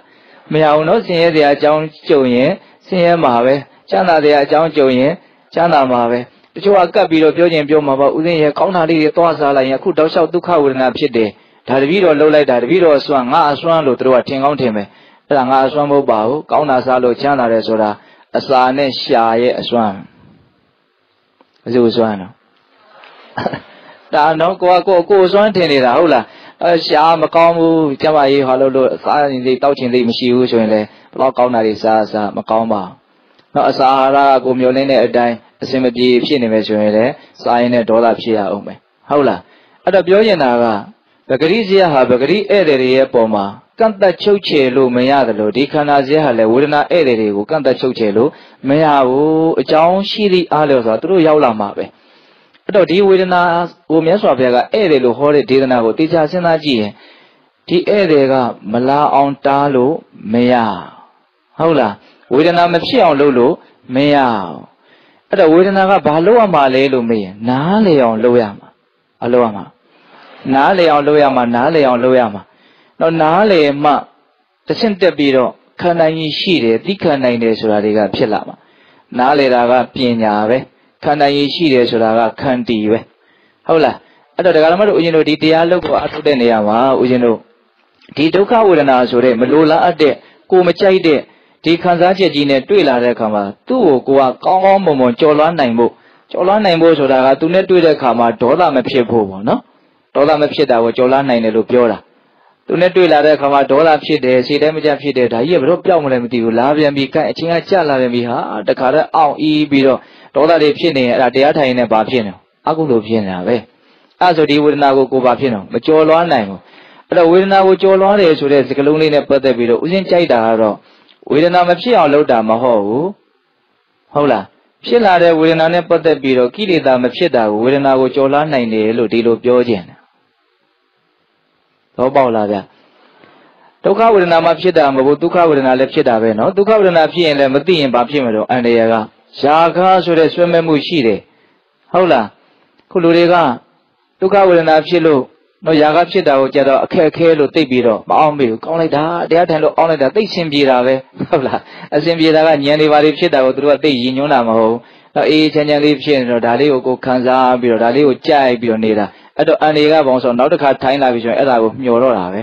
မရဘူးနော်ဆင်းရဲတဲ့အကြောင်းကြုံရင်ဆင်းရဲမှာပဲချမ်းသာတဲ့အကြောင်းကြုံရင်ချမ်းသာမှာပဲ တချို့ကကပ်ပြီးတော့ပြောခြင်းပြောမှာပေါ့ဥစဉ်ရဲ့ကောင်းတာလေးတွေသွားစားလိုက်ရင်အခုတောက်လျှောက်ဒုက္ခဝေဒနာဖြစ်တယ်ဒါတပည့်တော်လှုပ်လိုက်တာတပည့်တော်အစွမ်းငါအစွမ်းလို့တို့ကထင်ကောင်းထင်မယ်အဲ့ဒါငါအစွမ်းမဟုတ်ပါဘူးကောင်းတာစားလို့ချမ်းသာတယ်ဆိုတာအစာနဲ့ရှာရဲ့အစွမ်းဘယ်လိုအစွမ်းတော့ဒါတော့ကိုကကိုကိုအစွမ်းထင်နေတာဟုတ်လားအဲရှာမကောင်းဘူးကျမကြီးဟောလို့လို့စားရင်သိတောက်ချင်သိမရှိဘူးဆိုရင်လေဘလောက်ကောင်းတာတွေစားစားမကောင်းပါဘူး နော်အစာအာဟာရကိုမျောလင်းတဲ့အတိုင်းအစင်မပြေဖြစ်နေမယ်ဆိုရင်လည်းစားရင်လည်းဒေါသဖြစ်ရအောင်မယ်ဟုတ်လားအဲ့တော့ပြောရင်တာကပဂရိဇယဟာပဂရိဧည့်သည်တွေရဲ့ပုံမှာကန့်တတ်ချုပ်ချယ်လို့မရတယ်လို့ဒီခန္ဓာဇယဟာလည်းဝေဒနာဧည့်သည်တွေကိုကန့်တတ်ချုပ်ချယ်လို့မရဘူးအကြောင်းရှိသည့်အားလျော်ဆိုတာသူတို့ရောက်လာမှာပဲအဲ့တော့ဒီဝေဒနာဟိုမြတ်စွာဘုရားကဧည့်သည်လို့ဟောတဲ့ဒေသနာကိုတေချာစဉ်းစားကြည့်ရင်ဒီဧည့်သည်ကမလာအောင်တားလို့မရဟုတ်လား ဝေဒနာမဖြစ်အောင်လုပ်လို့မရအဲ့တော့ဝေဒနာကဘာလုပ်ရမှာလဲလို့မေးရင်နားလေအောင်လုပ်ရမှာအလုပ်ရမှာနားလေအောင်လုပ်ရမှာနားလေအောင်လုပ်ရမှာတော့နားလေမှတစ်ဆင့်တက်ပြီးတော့ခန္ဓာကြီးရှိတယ်သိခံနိုင်တယ်ဆိုတာတွေကဖြစ်လာမှာနားလေတာကပညာပဲခန္ဓာကြီးရှိတယ်ဆိုတာကခန္တီပဲဟုတ်လားအဲ့တော့ဒကာဓမ္မတို့ဦးဇင်းတို့ဒီတရားလုပ်ဖို့အထုတ်တဲ့နေရာမှာဦးဇင်းတို့ဒီဒုက္ခဝေဒနာဆိုတဲ့မလိုလားအပ်တဲ့ကိုမကြိုက်တဲ့ ဒီခံစားချက်ကြီးနဲ့တွေ့လာတဲ့အခါမှာသူ့ကိုကိုကကောင်းကောင်းမွန်မွန်ကြော်လွှမ်းနိုင်ဖို့ကြော်လွှမ်းနိုင်ဖို့ဆိုတာကသူနဲ့တွေ့တဲ့အခါမှာဒေါသမဖြစ်ဖို့ပေါ့နော်ဒေါသမဖြစ်တာကိုကြော်လွှမ်းနိုင်တယ်လို့ပြောတာသူနဲ့တွေ့လာတဲ့အခါမှာဒေါသဖြစ်တယ်စိတ်ထဲမကြဖြစ်တယ်ဒါကြီးကဘယ်တော့ပျောက်မလဲမသိဘူးလာပြန်ပြီးခိုင်းအချင်းကကြလာပြန်ပြီးဟာတခါတည်းအောင့်အီးပြီးတော့ဒေါသတွေဖြစ်နေရင်အဲ့ဒါတရားထိုင်နေဘာဖြစ်နေအကုသိုလ်ဖြစ်နေတာပဲအဲ့ဆိုဒီဝေဒနာကိုကိုဘာဖြစ်နေမကြော်လွှမ်းနိုင်ဘူးအဲ့တော့ဝေဒနာကိုကြော်လွှမ်းတယ်ဆိုတဲ့စကလုံးလေးနဲ့ပတ်သက်ပြီးတော့ဥစဉ်ကြိုက်တာကတော့ ဝေဒနာမဖြစ်အောင်လုပ်တာမဟုတ်ဘူးဟုတ်လားဖြစ်လာတဲ့ဝေဒနာနဲ့ပတ်သက်ပြီးတော့ကိလေသာမဖြစ်တာကိုဝေဒနာကိုကြော်လွှမ်းနိုင်တယ်လို့ဒီလိုပြောခြင်းတယ်တော့ပေါက်လာဗျဒုက္ခဝေဒနာမှဖြစ်တာမဟုတ်ဘူးဒုက္ခဝေဒနာလည်းဖြစ်တာပဲเนาะဒုက္ခဝေဒနာဖြစ်ရင်လည်းမသိရင်ဘာဖြစ်မှာတော့အန္တရာယ်ကယာခဆိုတဲ့ဆွဲမဲ့မှုရှိတယ်ဟုတ်လားခုလူတွေကဒုက္ခဝေဒနာဖြစ်လို့ တော့ယာကဖြစ်တာကိုကြတော့အခက်အခဲလို့သိပြီးတော့မအောင်ပြီကောင်းလိုက်တာတရားထိုင်လို့အောင်းလိုက်တာသိဆင်ပြေတာပဲဟုတ်လားအဆင်ပြေတာကဉာဏ်တွေပါတွေဖြစ်တာကိုသူတို့ကသိရည်ညွှန်းတာမဟုတ်တော့အေးချမ်းချမ်းလေးဖြစ်နေတော့ဒါလေးကိုကိုခံစားပြီးတော့ဒါလေးကိုကြိုက်ပြီးတော့နေတာအဲ့တော့အန်ဒီကဘောင်ဆိုနောက်တစ်ခါထိုင်လာပြီဆိုရင်အဲ့ဒါကိုမျောတော့တာပဲ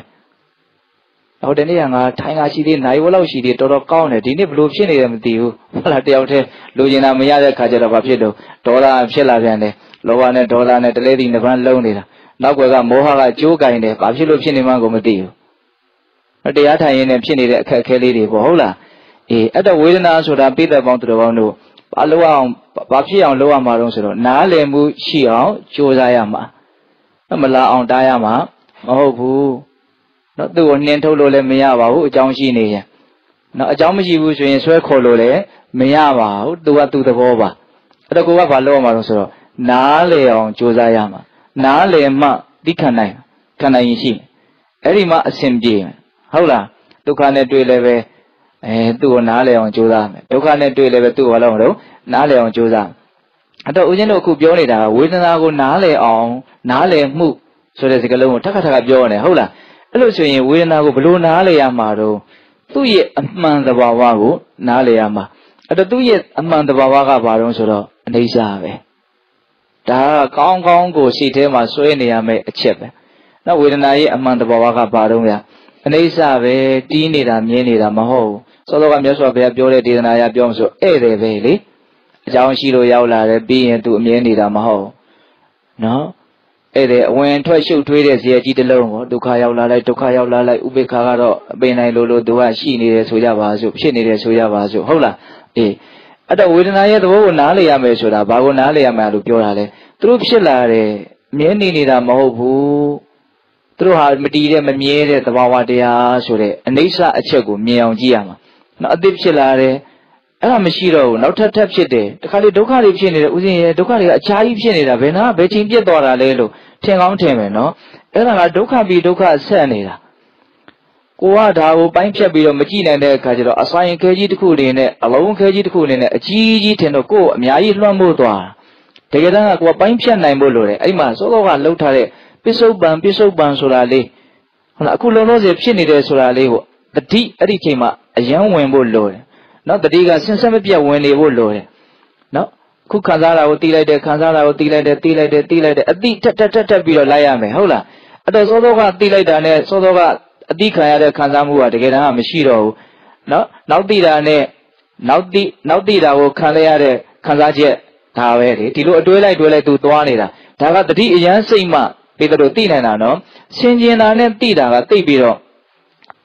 ဟိုတနေ့ကငါထိုင်လာရှိသေးနိုင်ဝလောက်ရှိသေးတော်တော်ကောင်းတယ်ဒီနေ့ဘလို့ဖြစ်နေတယ်မသိဘူးဟုတ်လားတယောက်တည်းလိုချင်တာမရတဲ့ခါကျတော့ဘာဖြစ်တော့ဒေါသဖြစ်လာပြန်တယ်လောဘနဲ့ဒေါသနဲ့တလဲတီနှစ်ပန်းလုံးနေတာ နောက်ွယ်ကမောဟကကြိုးကင်တယ်ဘာဖြစ်လို့ဖြစ်နေမှကိုမသိဘူးတရားထိုင်ရင်လည်းဖြစ်နေတဲ့အခက်အခဲလေးတွေပေါ့ဟုတ်လားအေးအဲ့တော့ဝေဒနာဆိုတာပိသက်ပေါင်းသူတော်ကောင်းတို့ဘာလို့အောင်ဘာဖြစ်အောင်လုပ်ရမှာတော့ဆိုတော့နားလည်မှုရှိအောင်ကြိုးစားရမှာမလားအောင်တားရမှာမဟုတ်ဘူးနော်သူ့ကိုနှင်းထုတ်လို့လည်းမရပါဘူးအကြောင်းရှိနေရင်နော်အကြောင်းမရှိဘူးဆိုရင်ဆွဲခေါ်လို့လည်းမရပါဘူးသူကသူ့သဘောပါအဲ့တော့ကိုကဘာလုပ်ရမှာတော့ဆိုတော့နားလည်အောင်ကြိုးစားရမှာ နားလည်မှသိခံနိုင်ခံနိုင်ရင်ရှိအဲ့ဒီမှအစဉ်ပြေဟုတ်လားဒုက္ခနဲ့တွေ့လည်းပဲအဲသူ့ကိုနားလည်အောင်ကြိုးစားမယ်ဒုက္ခနဲ့တွေ့လည်းပဲသူ့ကိုဘာလုပ်မလို့နားလည်အောင်ကြိုးစားအဲ့တော့ဦးဇင်းတို့အခုပြောနေတာကဝေဒနာကိုနားလည်အောင်နားလည်မှုဆိုတဲ့စကားလုံးကိုထပ်ခါထပ်ခါပြောနေဟုတ်လားအဲ့လိုဆိုရင်ဝေဒနာကိုဘလို့နားလည်ရမှာတော့သူ့ရဲ့အမှန်တဘာဝကိုနားလည်ရမှာအဲ့တော့သူ့ရဲ့အမှန်တဘာဝကဘာတော့ဆိုတော့အနေစာပဲ ဒါကကောင်းကောင်းကိုစိတ်ထဲမှာစွဲနေရမယ့်အချက်ပဲနော်ဝေဒနာရဲ့အမှန်တဘာဝကဘာတော့လဲအနေစာပဲတီးနေတာမြင်နေတာမဟုတ်ဘူးစောစောကမြတ်စွာဘုရားပြောတဲ့ဒေသနာရပြောမှဆိုဧည့်တယ်ပဲလေအကြောင်းရှိလို့ရောက်လာတယ်ပြီးရင်သူအမြင်နေတာမဟုတ်နော်အဲ့ဒီအဝင်ထွက်ရှုပ်ထွေးတဲ့ဇေယကြီးတစ်လုံးကိုဒုက္ခရောက်လာလိုက်ဒုက္ခရောက်လာလိုက်ဥပေက္ခကတော့အပင်နိုင်လို့လို့သူကရှိနေတယ်ဆိုကြပါစို့ဖြစ်နေတယ်ဆိုကြပါစို့ဟုတ်လားအေး အဲ့တော့ဝေဒနာရဲ့သဘောကိုနားလည်ရမယ်ဆိုတာဘာကိုနားလည်ရမှာလို့ပြောတာလဲသူတို့ဖြစ်လာတယ်မြဲနေနေတာမဟုတ်ဘူးသူတို့ဟာမတည်တဲ့မမြဲတဲ့သဘာဝတရားဆိုတဲ့အနိစ္စအချက်ကိုမြင်အောင်ကြည့်ရမှာနော်အသစ်ဖြစ်လာတယ်အဲ့ဒါမရှိတော့ဘူးနောက်ထပ်ထပ်ဖြစ်တယ်တခါလေဒုက္ခတွေဖြစ်နေတယ်ဥစဉ်ရဲ့ဒုက္ခတွေကအချားကြီးဖြစ်နေတာဘယ်နာဘယ်ချိန်ပြတ်သွားတာလဲလို့ထင်ကောင်းထင်မယ်နော်အဲ့ဒါကဒုက္ခပြီးဒုက္ခဆက်နေတာ ကိုကဒါကိုပိုင်းဖြတ်ပြီးတော့မကြည့်နိုင်တဲ့အခါကျတော့အဆိုင်ခဲကြီးတစ်ခုနေနဲ့အလုံးခဲကြီးတစ်ခုနေနဲ့အကြီးကြီးထင်တော့ကိုယ်အများကြီးလွှမ်းမိုးသွားတကယ်တမ်းကကိုကပိုင်းဖြတ်နိုင်ဖို့လိုတယ်အဲ့မှာစောစောကလှုပ်ထားတဲ့ပစ္စုပန်ပစ္စုပန်ဆိုတာလေးဟုတ်လားအခုလုံးလုံးစေဖြစ်နေတယ်ဆိုတာလေးကိုတတိအဲ့ဒီချိန်မှာအယံဝင်ဖို့လိုတယ်နော်တတိကဆင်းဆက်မပြတ်ဝင်နေဖို့လိုတယ်နော်ခုခံစားတာကိုတီးလိုက်တယ်ခံစားတာကိုတီးလိုက်တယ်တီးလိုက်တယ်တီးလိုက်တယ်အတိထက်ထက်ထက်ထက်ပြီးတော့လိုက်ရမယ်ဟုတ်လားအဲ့တော့စောစောကတီးလိုက်တာနဲ့စောစောက အတိခံရတဲ့ခံစားမှုကတကယ်တမ်းကမရှိတော့ဘူးနော်နောက်တိတာနဲ့နောက်တိနောက်တိတာကိုခံရရတဲ့ခံစားချက်ဒါပဲလေဒီလိုအတွဲလိုက်တွဲလိုက်သူသွားနေတာဒါကတတိအရန်စိတ်မှပေတတို့သိနိုင်တာနော်ဆင်ကျင်တာနဲ့သိတာကသိပြီးတော့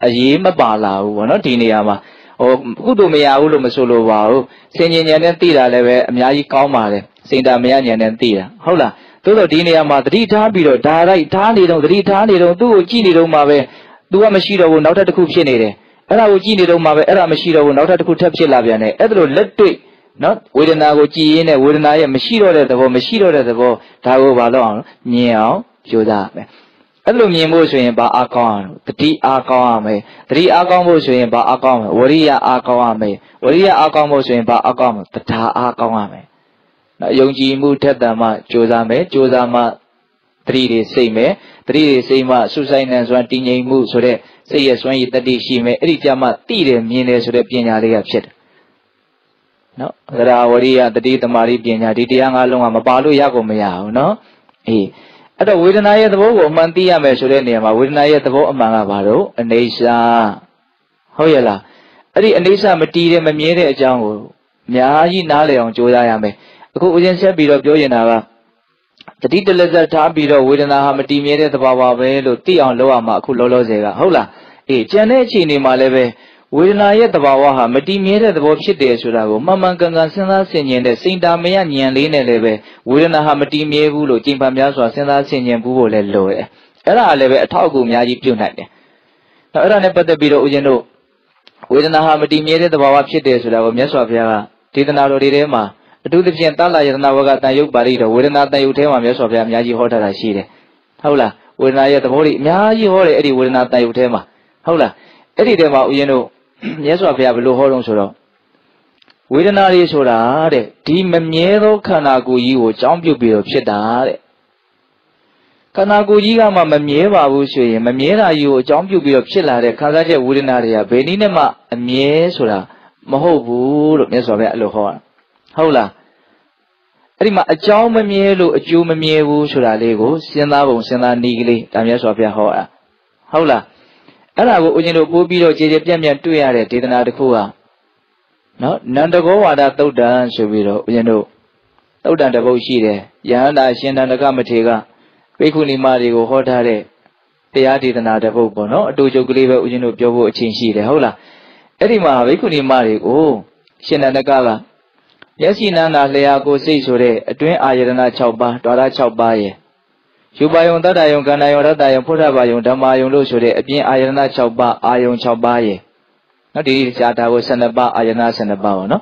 အရေးမပါလာဘူးဗောနော်ဒီနေရာမှာဟိုကုသိုလ်မရဘူးလို့မဆိုလိုပါဘူးဆင်ကျင်ဉာဏ်နဲ့သိတာလည်းပဲအများကြီးကောင်းပါတယ်စိတ်ဓာမရဉာဏ်နဲ့သိတာဟုတ်လားသို့တော့ဒီနေရာမှာတတိထားပြီးတော့ဒါရိုက်ထားနေတော့တတိထားနေတော့သူ့ကိုကြည့်နေတော့မှပဲ तू ကမရှိတော့ဘူးနောက်ထပ်တစ်ခုဖြစ်နေတယ်အဲ့ဒါကိုကြည့်နေတော့မှပဲအဲ့ဒါမရှိတော့ဘူးနောက်ထပ်တစ်ခုထပ်ဖြစ်လာပြန်တယ်အဲ့ဒါလိုလက်တွေ့နော်ဝေဒနာကိုကြည်ရင်းနဲ့ဝေဒနာရဲ့မရှိတော့တဲ့သဘောမရှိတော့တဲ့သဘောဒါကိုဘာလို့အောင်မြင်အောင်ကြိုးစားမယ်အဲ့လိုမြင်ဖို့ဆိုရင်ဘာအားကောင်းအောင်တတိအားကောင်းရမယ်တတိအားကောင်းဖို့ဆိုရင်ဘာအားကောင်းမလဲဝရိယအားကောင်းရမယ်ဝရိယအားကောင်းဖို့ဆိုရင်ဘာအားကောင်းမလဲတရားအားကောင်းရမယ်နော်ယုံကြည်မှုထက်သန်မှကြိုးစားမယ်ကြိုးစားမှတတိတွေစိတ်မယ် တတိတွေစိတ်မှဆုဆိုင်နေစွမ်းတည်ငြိမ်မှုဆိုတဲ့စိတ်ရဲ့စွမ်းရည်တတိရှိမယ်အဲ့ဒီကြမှာတိတယ်မြင်တယ်ဆိုတဲ့ပညာလေးကဖြစ်တယ်နော်သရဝရိယတတိသမารိပညာဒီတရားငါးလုံးကမပါလို့ရကုန်မရဘူးနော်အေးအဲ့တော့ဝေဒနာရဲ့သဘောကိုအမှန်သိရမယ်ဆိုတဲ့နေရာမှာဝေဒနာရဲ့သဘောအမှန်ကဘာလို့အနေစာဟုတ်ရဲ့လားအဲ့ဒီအနေစာမတီးတဲ့မမြဲတဲ့အကြောင်းကိုအများကြီးနားလည်အောင်ကြိုးစားရမယ်အခုဦးဇင်းဆက်ပြီးတော့ပြောရင်တာက တတိတလက်ဆက်ထားပြီးတော့ဝေဒနာဟာမတည်မြဲတဲ့သဘာဝပဲလို့သိအောင်လုပ်ရမှာအခုလောလောဆယ်ကဟုတ်လားအေးကြံတဲ့အခြေအနေမှာလည်းပဲဝေဒနာရဲ့သဘာဝဟာမတည်မြဲတဲ့သဘောဖြစ်တယ်ဆိုတာကိုမှန်မှန်ကန်ကန်စဉ်းစားဆင်ခြင်တဲ့စိတ်တာမယဉာဏ်လေးနဲ့လည်းပဲဝေဒနာဟာမတည်မြဲဘူးလို့ကြင်ပံများစွာစဉ်းစားဆင်ခြင်ဘူးဖို့လည်းလိုတယ်အဲ့ဒါလည်းပဲအထောက်အကူအများကြီးပြုနိုင်တယ်နောက်အဲ့ဒါနဲ့ပတ်သက်ပြီးတော့ဦးဇင်းတို့ဝေဒနာဟာမတည်မြဲတဲ့သဘာဝဖြစ်တယ်ဆိုတာကိုမြတ်စွာဘုရားကဒေသနာတော်တွေထဲမှာ အထူးသဖြင့်တလယတနာဝကတန်ယုတ်ပါဠိတော်ဝေဒနာတန်ယုတ်ထဲမှာမြတ်စွာဘုရားအများကြီးဟောထားတာရှိတယ်ဟုတ်လားဝေဒနာရဲ့သဘောတွေအများကြီးဟောတယ်အဲ့ဒီဝေဒနာတန်ယုတ်ထဲမှာဟုတ်လားအဲ့ဒီထဲမှာဦးဇင်းတို့မြတ်စွာဘုရားဘယ်လိုဟောတော့ဆိုတော့ဝေဒနာတွေဆိုတာတဲ့ဒီမမြဲသောခန္ဓာကိုယ်ကြီးကိုကြောင်းပြုတ်ပြီးတော့ဖြစ်တာတဲ့ခန္ဓာကိုယ်ကြီးကမှမမြဲပါဘူးဆိုရင်မမြဲတာကြီးကိုအကြောင်းပြုတ်ပြီးတော့ဖြစ်လာတဲ့ခံစားချက်ဝေဒနာတွေကဘယ်နည်းနဲ့မှအမြဲဆိုတာမဟုတ်ဘူးလို့မြတ်စွာဘုရားအဲ့လိုဟောတာ ဟုတ်လားအဲ့ဒီမှာအကြောင်းမမြဲလို့အကျိုးမမြဲဘူးဆိုတာလေးကိုစဉ်းစားပုံစဉ်းစားနည်းကလေးဒါမြတ်စွာဘုရားဟောတာဟုတ်လားအဲ့ဒါကိုဦးဇင်းတို့ပို့ပြီးတော့ခြေခြေပြန့်ပြန့်တွေ့ရတဲ့ဒေသနာတစ်ခုကနော်နန္တကောဝါဒသုတ်တံဆိုပြီးတော့ဦးဇင်းတို့သုတ်တံတစ်ပုဒ်ရှိတယ်ယဟန္တာရှင်တန္တကမထေကပိခုနီမတွေကိုဟောထားတဲ့တရားဒေသနာတစ်ပုဒ်ပေါ့နော်အတူတူကလေးပဲဦးဇင်းတို့ပြောဖို့အချိန်ရှိတယ်ဟုတ်လားအဲ့ဒီမှာဘိက္ခုနီမတွေကိုရှင်တန္တကက မျက်စိနန္တာလျာကိုစိတ်ဆိုတဲ့အတွင်းအာယတနာ6ပါးတွာရ6ပါးရဲ့ယူပါယုံတတ္တယုံကန္တယုံရတ္တယုံဖုဒ္ဓဘာယုံဓမ္မာယုံလို့ဆိုတဲ့အပြင်အာယတနာ6ပါးအာယုံ6ပါးရဲ့နော်ဒီဇာတာကို12ပါးအာယတနာ12ပါးပေါ့နော်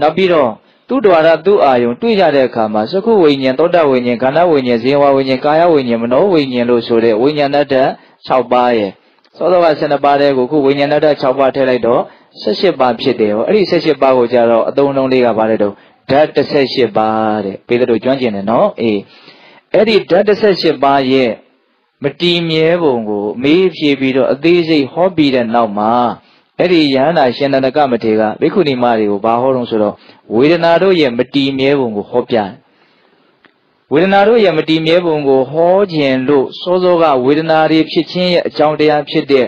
နောက်ပြီးတော့သူ့တွာရသူ့အာယုံတွေ့ကြတဲ့အခါမှာသက္ခုဝိညာဉ်သောတဝိညာဉ်ခန္ဓာဝိညာဉ်ဇေဝဝိညာဉ်ကာယဝိညာဉ်မနောဝိညာဉ်လို့ဆိုတဲ့ဝိညာဏတ္တ6ပါးရဲ့သောတော်က12ပါးတဲ့ကိုခုဝိညာဏတ္တ6ပါးထည့်လိုက်တော့ 18ပါးဖြစ်တယ်ဟောအဲ့ဒီ18ပါးကိုကြတော့အသုံးအနှုန်းလေးကဘာလဲတော့ဓာတ်18ပါးတဲ့ပေတတို့ကျွမ်းကျင်တယ်နော်အေးအဲ့ဒီဓာတ်18ပါးရဲ့မတီမြဲပုံကိုမေးဖြေပြီးတော့အသေးစိတ်ဟောပြီးတဲ့နောက်မှာအဲ့ဒီယန္တာရှင်နန္ဒကမထေကဘိက္ခုနီမတွေကိုဘာဟောတော့ဆိုတော့ဝေဒနာတို့ရဲ့မတီမြဲပုံကိုဟောပြတယ်ဝေဒနာတို့ရဲ့မတီမြဲပုံကိုဟောခြင်းလို့စောစောကဝေဒနာတွေဖြစ်ခြင်းရဲ့အကြောင်းတရားဖြစ်တဲ့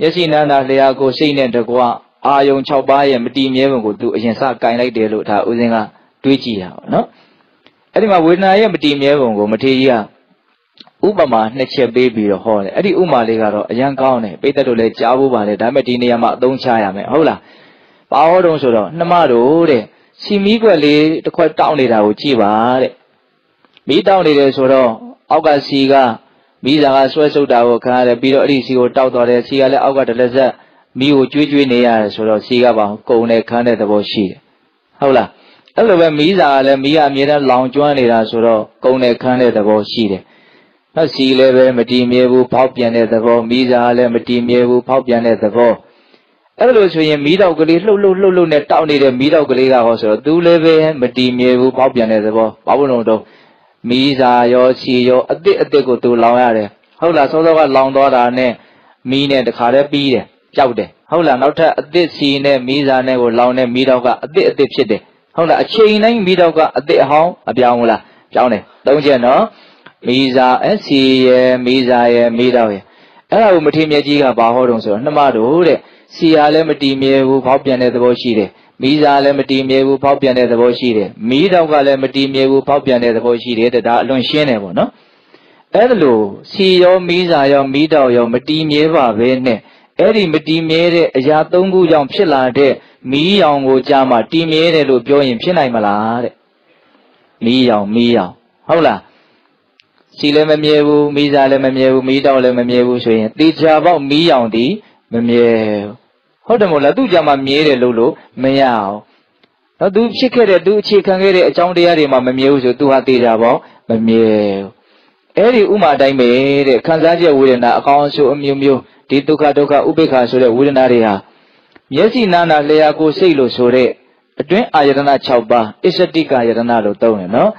မျက်စိနန္ဒလျာကိုစိတ်နဲ့တကွ အာယုံ6ပါးရဲ့မတီမြဲပုံကိုသူအရင်စကင်လိုက်တယ်လို့ဒါဥစဉ်ကတွေးကြည့်တာပေါ့နော်အဲ့ဒီမှာဝေဒနာရဲ့မတီမြဲပုံကိုမထေကြီးကဥပမာနှစ်ချက်ပေးပြီးတော့ဟောတယ်အဲ့ဒီဥမာလေးကတော့အရန်ကောင်းတယ်ပိသက်တို့လည်းကြားဖို့ပါလေဒါပေမဲ့ဒီနေရာမှာအသုံးချရမယ်ဟုတ်လားဘာဟောတုံးဆိုတော့နှမတို့တဲ့စီမီးခွက်လေးတစ်ခွက်တောင်းနေတာကိုကြည့်ပါတဲ့မီးတောင်းနေတယ်ဆိုတော့အောက်ကစီကမိသားကဆွဲဆုပ်တာကိုခံရတယ်ပြီးတော့အဲ့ဒီစီကိုတောက်သွားတယ်စီကလည်းအောက်ကတလက်ဆက် မိကိုကြွေးကြွေးနေရတယ်ဆိုတော့စီကပါကုံနဲ့ခန်းတဲ့သဘောရှိတယ်ဟုတ်လားအဲ့လိုပဲမိစာကလည်းမိကအမြဲတမ်းလောင်ကျွမ်းနေတာဆိုတော့ကုံနဲ့ခန်းတဲ့သဘောရှိတယ်နော်စီလည်းပဲမတည်မြဲဘူးဖောက်ပြန်တဲ့သဘောမိစာကလည်းမတည်မြဲဘူးဖောက်ပြန်တဲ့သဘောအဲ့လိုဆိုရင်မီးတောက်ကလေးလှုပ်လှုပ်လှုပ်လှုပ်နဲ့တောက်နေတဲ့မီးတောက်ကလေးကဟောဆိုတော့သူလည်းပဲမတည်မြဲဘူးဖောက်ပြန်တဲ့သဘောဘာလို့လဲတော့မီးစာရောစီရောအစ်စ်အစ်စ်ကိုသူလောင်ရတယ်ဟုတ်လားစောစောကလောင်သွားတာနဲ့မီးနဲ့တခါတည်းပြီးတယ် ကြောက်တယ်ဟုတ်လားနောက်ထပ်အစ်စ်စီနဲ့မီးစာနဲ့ကိုလောင်တဲ့မီးတောက်ကအစ်စ်အစ်စ်ဖြစ်တယ်ဟုတ်လားအချိန်တိုင်းမီးတောက်ကအစ်စ်အဟောင်းအပြောင်းလားပြောင်းတယ်သုံးချက်နော်မီးစာအစီရဲ့မီးစာရဲ့မီးတောက်ရဲ့အဲ့ဒါကိုမထေမြတ်ကြီးကဘာဟောတုံဆိုတော့နှမတို့တဲ့စီဟာလည်းမတည်မြဲဘူးဖောက်ပြန်တဲ့သဘောရှိတယ်မိစားလည်းမတည်မြဲဘူးဖောက်ပြန်တဲ့သဘောရှိတယ်မိတောက်ကလည်းမတည်မြဲဘူးဖောက်ပြန်တဲ့သဘောရှိတယ်ဒါအလွန်ရှင်းတယ်ပေါ့နော်အဲ့ဒါလို့စီရောမိစားရောမိတောက်ရောမတည်မြဲပါပဲနဲ့ အဲ့ဒီမတည်မြဲတဲ့အရာသုံးခုကြောင့်ဖြစ်လာတဲ့မီးရောင်ကိုကြားမှာတည်မြဲတယ်လို့ပြောရင်ဖြစ်နိုင်မလားတဲ့မီးရောင်မီးရောင်ဟုတ်လားစီလည်းမမြဲဘူးမိစားလည်းမမြဲဘူးမိတောက်လည်းမမြဲဘူးဆိုရင်တေချာပေါက်မီးရောင်ဒီမမြဲဟုတ်တယ်မို့လားသူ့ကြမှာမြဲတယ်လို့လို့မရအောင်နော်သူဖြစ်ခဲ့တဲ့သူအခြေခံခဲ့တဲ့အကြောင်းတရားတွေမှာမမြဲဘူးဆိုသူဟာတေချာပေါက်မမြဲအဲ့ဒီဥမာတိုင်းပဲတဲ့ခံစားချက်ဝေဒနာအကောင်းအဆိုးအမျိုးမျိုး ဒီဒုက္ခဒုက္ခဥပိ္ပခာဆိုတဲ့ဝေဒနာတွေဟာမျက်စိနာနာလျာကိုစိတ်လို့ဆိုတဲ့အတွင်းအာယတနာ6ပါးအစ္စတိကယတနာလို့သုံးတယ်နော်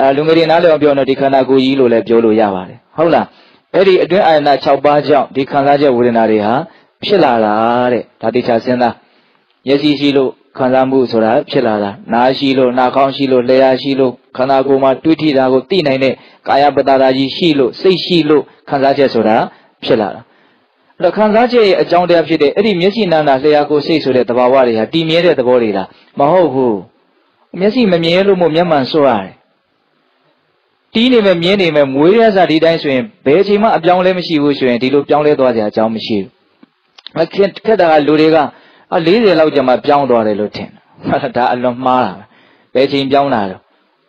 အဲလူငယ်တွေနားလည်အောင်ပြောတော့ဒီခန္ဓာကိုယ်ကြီးလို့လည်းပြောလို့ရပါတယ်ဟုတ်လားအဲ့ဒီအတွင်းအာယတနာ6ပါးကြောင့်ဒီခံစားချက်ဝေဒနာတွေဟာဖြစ်လာတာတဲ့ဒါတိချာစဉ်းစားမျက်စိရှိလို့ခံစားမှုဆိုတာဖြစ်လာတာနားရှိလို့နှာခေါင်းရှိလို့လျှာရှိလို့ခန္ဓာကိုယ်မှာတွေးထိတာကိုသိနိုင်တဲ့ကာယပတ္တာကြီးရှိလို့စိတ်ရှိလို့ခံစားချက်ဆိုတာဖြစ်လာတာအဲ့ တော့ခံစားချက်ရဲ့အကြောင်းတရားဖြစ်တဲ့အဲ့ဒီမျက်စိနာနာလျှာကိုယ်စိတ်ဆိုတဲ့သဘာဝတွေဟာတည်မြဲတဲ့သဘောတွေလားမဟုတ်ဘူးမျက်စိမမြဲလို့မို့မျက်မှန်စွရတယ်တီးနေမယ်မြင်းနေမယ်မွေးရစားဒီတိုင်းဆိုရင်ဘယ်အချိန်မှအပြောင်းလဲမရှိဘူးဆိုရင်ဒီလိုပြောင်းလဲသွားကြအကြောင်းမရှိဘူးမခက်ခက်တာကလူတွေက40လောက်ကြာမှပြောင်းသွားတယ်လို့ထင်တယ်ဒါအလွန်မှားတာပဲဘယ်ချိန်ပြောင်းတာလဲ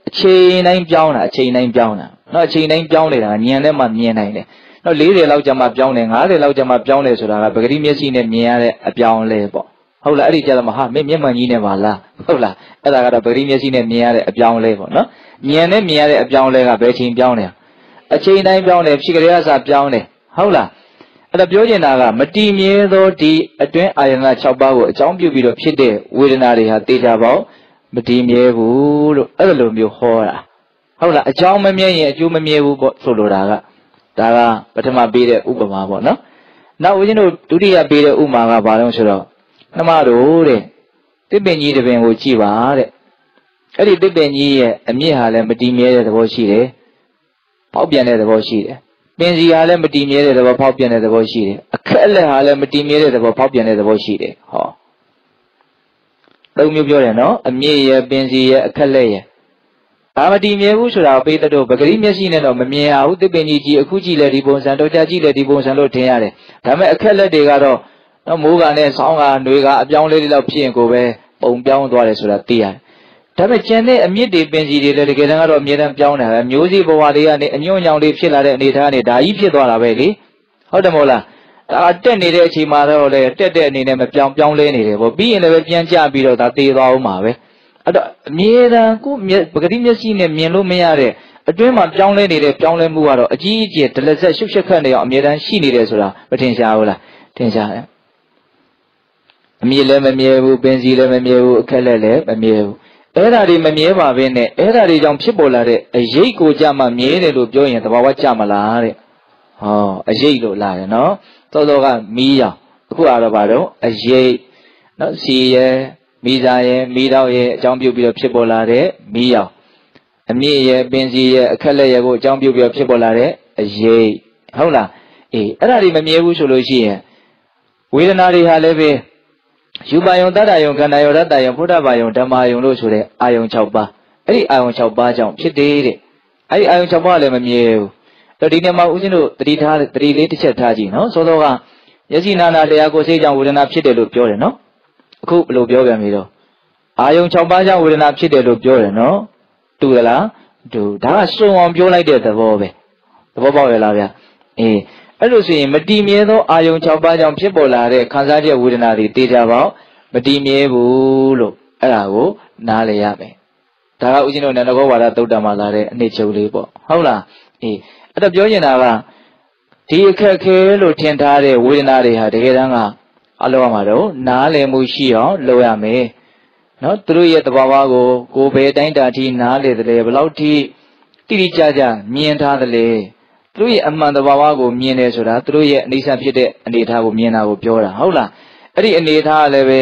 အချိန်တိုင်းပြောင်းတာအချိန်တိုင်းပြောင်းတာနော်အချိန်တိုင်းပြောင်းနေတာညံထဲမှာမြင်နိုင်တယ် နော်40လောက်ကြာမှပြောင်းတယ်50လောက်ကြာမှပြောင်းတယ်ဆိုတာကပဂတိမျက်စိနဲ့မြင်ရတဲ့အပြောင်းလဲပေါ့ဟုတ်လားအဲ့ဒီကြတော့မဟာမင်းမျက်မှန်ကြီးနဲ့ပါလားဟုတ်လားအဲ့ဒါကတော့ပဂတိမျက်စိနဲ့မြင်ရတဲ့အပြောင်းလဲပေါ့နော်ညံနဲ့မြင်ရတဲ့အပြောင်းလဲကဘယ်ချိန်ပြောင်းလဲအချိန်တိုင်းပြောင်းတယ်ဖြစ်ကြရစပြောင်းတယ်ဟုတ်လားအဲ့ဒါပြောချင်တာကမတည်မြဲသောဒီအတွင်းအာယနာ6ပါးကိုအကြောင်းပြုပြီးတော့ဖြစ်တဲ့ဝေဒနာတွေဟာတေချာပေါက်မတည်မြဲဘူးလို့အဲ့လိုမျိုးဟောတာဟုတ်လားအကြောင်းမမြဲရင်အကျိုးမမြဲဘူးပေါ့ဆိုလိုတာက ဒါကပထမပေးတဲ့ဥပမာပေါ့နော်နောက်ဦးဇင်းတို့ဒုတိယပေးတဲ့ဥပမာကဘာလို့ဆိုတော့နှမတို့တဲ့တစ်ပင်ကြီးတစ်ပင်ကိုကြည့်ပါတဲ့အဲ့ဒီတစ်ပင်ကြီးရဲ့အမြင့်ဟာလည်းမတည်မြဲတဲ့သဘောရှိတယ်ပေါက်ပြန်တဲ့သဘောရှိတယ်ပင်စီဟာလည်းမတည်မြဲတဲ့သဘောဖောက်ပြန်တဲ့သဘောရှိတယ်အခက်အလက်ဟာလည်းမတည်မြဲတဲ့သဘောဖောက်ပြန်တဲ့သဘောရှိတယ်ဟောသုံးမျိုးပြောတယ်နော်အမြင့်ရဲ့ပင်စီရဲ့အခက်လက်ရဲ့ ဘာမတည်မြဲဘူးဆိုတာပေးတဲ့တော့ပဂရိမျက်စိနဲ့တော့မမြင်ရဘူးသစ်ပင်ကြီးကြီးအခုကြည့်လဲဒီပုံစံတော့ကြာကြည့်လဲဒီပုံစံလို့ထင်ရတယ်ဒါပေမဲ့အခက်လက်တွေကတော့နော်မိုးကနဲ့ဆောင်းကຫນွေကအပြောင်းလေးတွေလောက်ဖြစ်ရင်ကိုပဲပုံပြောင်းသွားတယ်ဆိုတာသိရတယ်ဒါပေမဲ့ကျန်တဲ့အမြင့်တွေပင်စီတွေလည်းတကယ်တမ်းကတော့အမြဲတမ်းပြောင်းနေတာပဲမျိုးစီဘဝတွေကနေအညွန့်ညောင်လေးဖြစ်လာတဲ့အနေအထားနဲ့ဒါကြီးဖြစ်သွားတာပဲလေဟုတ်တယ်မို့လားဒါတက်နေတဲ့အချိန်မှာတော့လေတက်တဲ့အနေနဲ့မပြောင်းပြောင်းလဲနေတယ်ပေါ့ပြီးရင်လည်းပြန်ကြပြီးတော့ဒါသေသွားအောင်ပါပဲ အဲ့တော့အမြဲတမ်းကိုပဂတိမျက်စိနဲ့မြင်လို့မရတဲ့အတွင်းမှာပြောင်းလဲနေတဲ့ပြောင်းလဲမှုကတော့အကြီးအကျယ်ဒလဇက်ရှုပ်ရှက်ခတ်နေအောင်အမြဲတမ်းရှိနေတယ်ဆိုတာမထင်ရှားဘူးလားထင်ရှားတယ်အမြဲလည်းမမြဲဘူးပင်စီလည်းမမြဲဘူးအခက်လည်းလည်းမမြဲဘူးအဲ့ဓာတွေမမြဲပါဘဲနဲ့အဲ့ဓာတွေကြောင့်ဖြစ်ပေါ်လာတဲ့အရေးကိုကြမှာမြဲတယ်လို့ပြောရင်သဘာဝကြမလားတဲ့ဟောအရေးလို့လာတယ်နော်သောသောကမီးရောင်အခုကတော့ဘာတော့အရေးနော်စီရဲ့ မိသားရဲ့မိတော့ရဲ့အကြောင်းပြုပြီးတော့ဖြစ်ပေါ်လာတဲ့မီးရောင်အမြင့်ရဲ့ပင်စီရဲ့အခက်လက်ရဲ့ကိုအကြောင်းပြုပြီးတော့ဖြစ်ပေါ်လာတဲ့အရေးဟုတ်လားအေးအဲ့ဓာတွေမမြဲဘူးဆိုလို့ရှိရင်ဝေဒနာတွေဟာလည်းပဲယူပါယုံတတ္တယုံခန္ဓာယုံရတ္တယုံဘုဒ္ဓဘာယုံဓမ္မယုံလို့ဆိုတဲ့အာယုံ6ပါးအဲ့ဒီအာယုံ6ပါးကြောင့်ဖြစ်တယ်တဲ့အဲ့ဒီအာယုံ6ပါးလည်းမမြဲဘူးတော့ဒီနေ့မှာဦးဇင်းတို့တတိထားတတိလေးတစ်ချက်ထားကြည့်နော်စောစောကယစီနာနာတရားကိုစိတ်ကြောင့်ဝေဒနာဖြစ်တယ်လို့ပြောတယ်နော် အခုဘယ်လိုပြောပြန်ပြီတော့အာယုံ6ပါးကြောင့်ဝေဒနာဖြစ်တယ်လို့ပြောတယ်နော်တူသလားတူဒါကစုံအောင်ပြောလိုက်တဲ့သဘောပဲသဘောပေါက်ရလားဗျအေးအဲ့လိုဆိုရင်မတည်မြဲသောအာယုံ6ပါးကြောင့်ဖြစ်ပေါ်လာတဲ့ခံစားချက်ဝေဒနာတွေတေးကြပါဦးမတည်မြဲဘူးလို့အဲ့ဒါကိုနားလည်ရမယ်ဒါကဦးဇင်းတို့နန္ဒဂောဝါဒသုတ်တံမှာလာတဲ့အနှစ်ချုပ်လေးပေါ့ဟုတ်လားအေးအဲ့တော့ပြောနေတာကဒီအခက်ခဲလို့ထင်ထားတဲ့ဝေဒနာတွေဟာတကယ်တမ်းက အလောရမှာတော့နားလည်မှုရှိအောင်လုပ်ရမယ်နော်သူတို့ရဲ့တဘာဝကိုကိုယ်ပဲတိုင်းတာထိနားလေတယ်ဘယ်လောက်ထိတိတိကျကျမြင်ထားတယ်လေသူတို့ရဲ့အမှန်တဘာဝကိုမြင်တယ်ဆိုတာသူတို့ရဲ့အနေဆဖြစ်တဲ့အနေအထားကိုမြင်တာကိုပြောတာဟုတ်လားအဲ့ဒီအနေအထားလည်းပဲ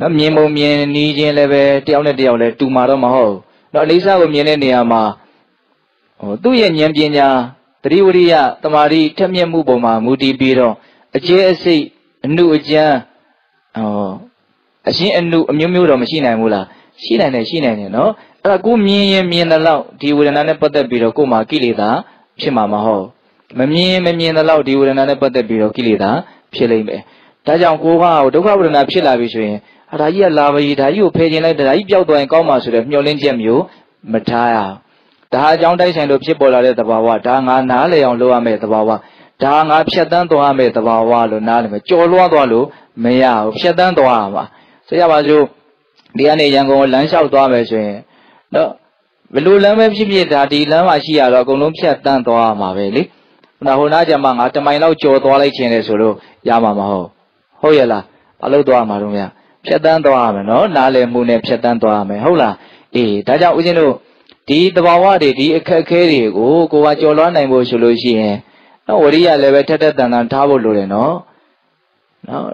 နော်မြင်ပုံမြင်နီးခြင်းလည်းပဲတယောက်နဲ့တယောက်လည်းတူမှာတော့မဟုတ်နော်အနေဆကိုမြင်တဲ့နေရာမှာဟိုသူ့ရဲ့ဉာဏ်ပညာတတိဝရိယတမာတိထက်မြက်မှုပုံမှာမူတည်ပြီးတော့အကျဲအစိတ် အနုအကျမ်းဟောအရှင်းအနုအမျိုးမျိုးတော့မရှိနိုင်ဘူးလားရှိနိုင်တယ်ရှိနိုင်တယ်နော်အဲ့ဒါကိုမြင်ရင်မြင်တဲ့လောက်ဒီဝေဒနာနဲ့ပတ်သက်ပြီးတော့ကိုယ်မှာကိလေသာဖြစ်မှာမဟုတ်မမြင်မမြင်တဲ့လောက်ဒီဝေဒနာနဲ့ပတ်သက်ပြီးတော့ကိလေသာဖြစ်လိမ့်မယ်ဒါကြောင့်ကိုကဒုက္ခဝေဒနာဖြစ်လာပြီဆိုရင်အဒါကြီးကလာပြီဒါကြီးကိုဖယ်ခြင်းလိုက်ဒါကြီးပျောက်သွားရင်ကောင်းမှာဆိုတဲ့မျှော်လင့်ချက်မျိုးမထားရအောင်ဒါအကြောင်းတိုက်ဆိုင်လို့ဖြစ်ပေါ်လာတဲ့သဘာဝဒါငါနားလည်အောင်လုပ်ရမယ့်သဘာဝ ဒါငါဖြတ်တန်းသွားရမယ့်သဘာဝလို့နားလည်မယ်ကြော်လွှားသွားလို့မရဘူးဖြတ်တန်းသွားရမှာဆိုရပါစို့ဒီကနေရန်ကုန်ကိုလမ်းလျှောက်သွားမယ်ဆိုရင်နော်ဘယ်လိုလမ်းပဲဖြစ်ဖြစ်ဒါဒီလမ်းမှာရှိရတော့အကုန်လုံးဖြတ်တန်းသွားရမှာပဲလေခုနဟိုနားကျမှငါတမိုင်လောက်ကြော်သွားလိုက်ခြင်းလေဆိုလို့ရမှာမဟုတ်ဟုတ်ရဲ့လားမလုပ်သွားမှာတော့မရဖြတ်တန်းသွားရမယ်နော်နားလည်မှုနဲ့ဖြတ်တန်းသွားရမယ်ဟုတ်လားအေးဒါကြောင့်ဦးဇင်းတို့ဒီတဘာဝတွေဒီအခက်အခဲတွေကိုကိုကကြော်လွှားနိုင်ဖို့ဆိုလို့ရှိရင် နော်ဝရိယလည်းပဲထက်ထက်တန်တန်ထားဖို့လိုတယ်နော်နော်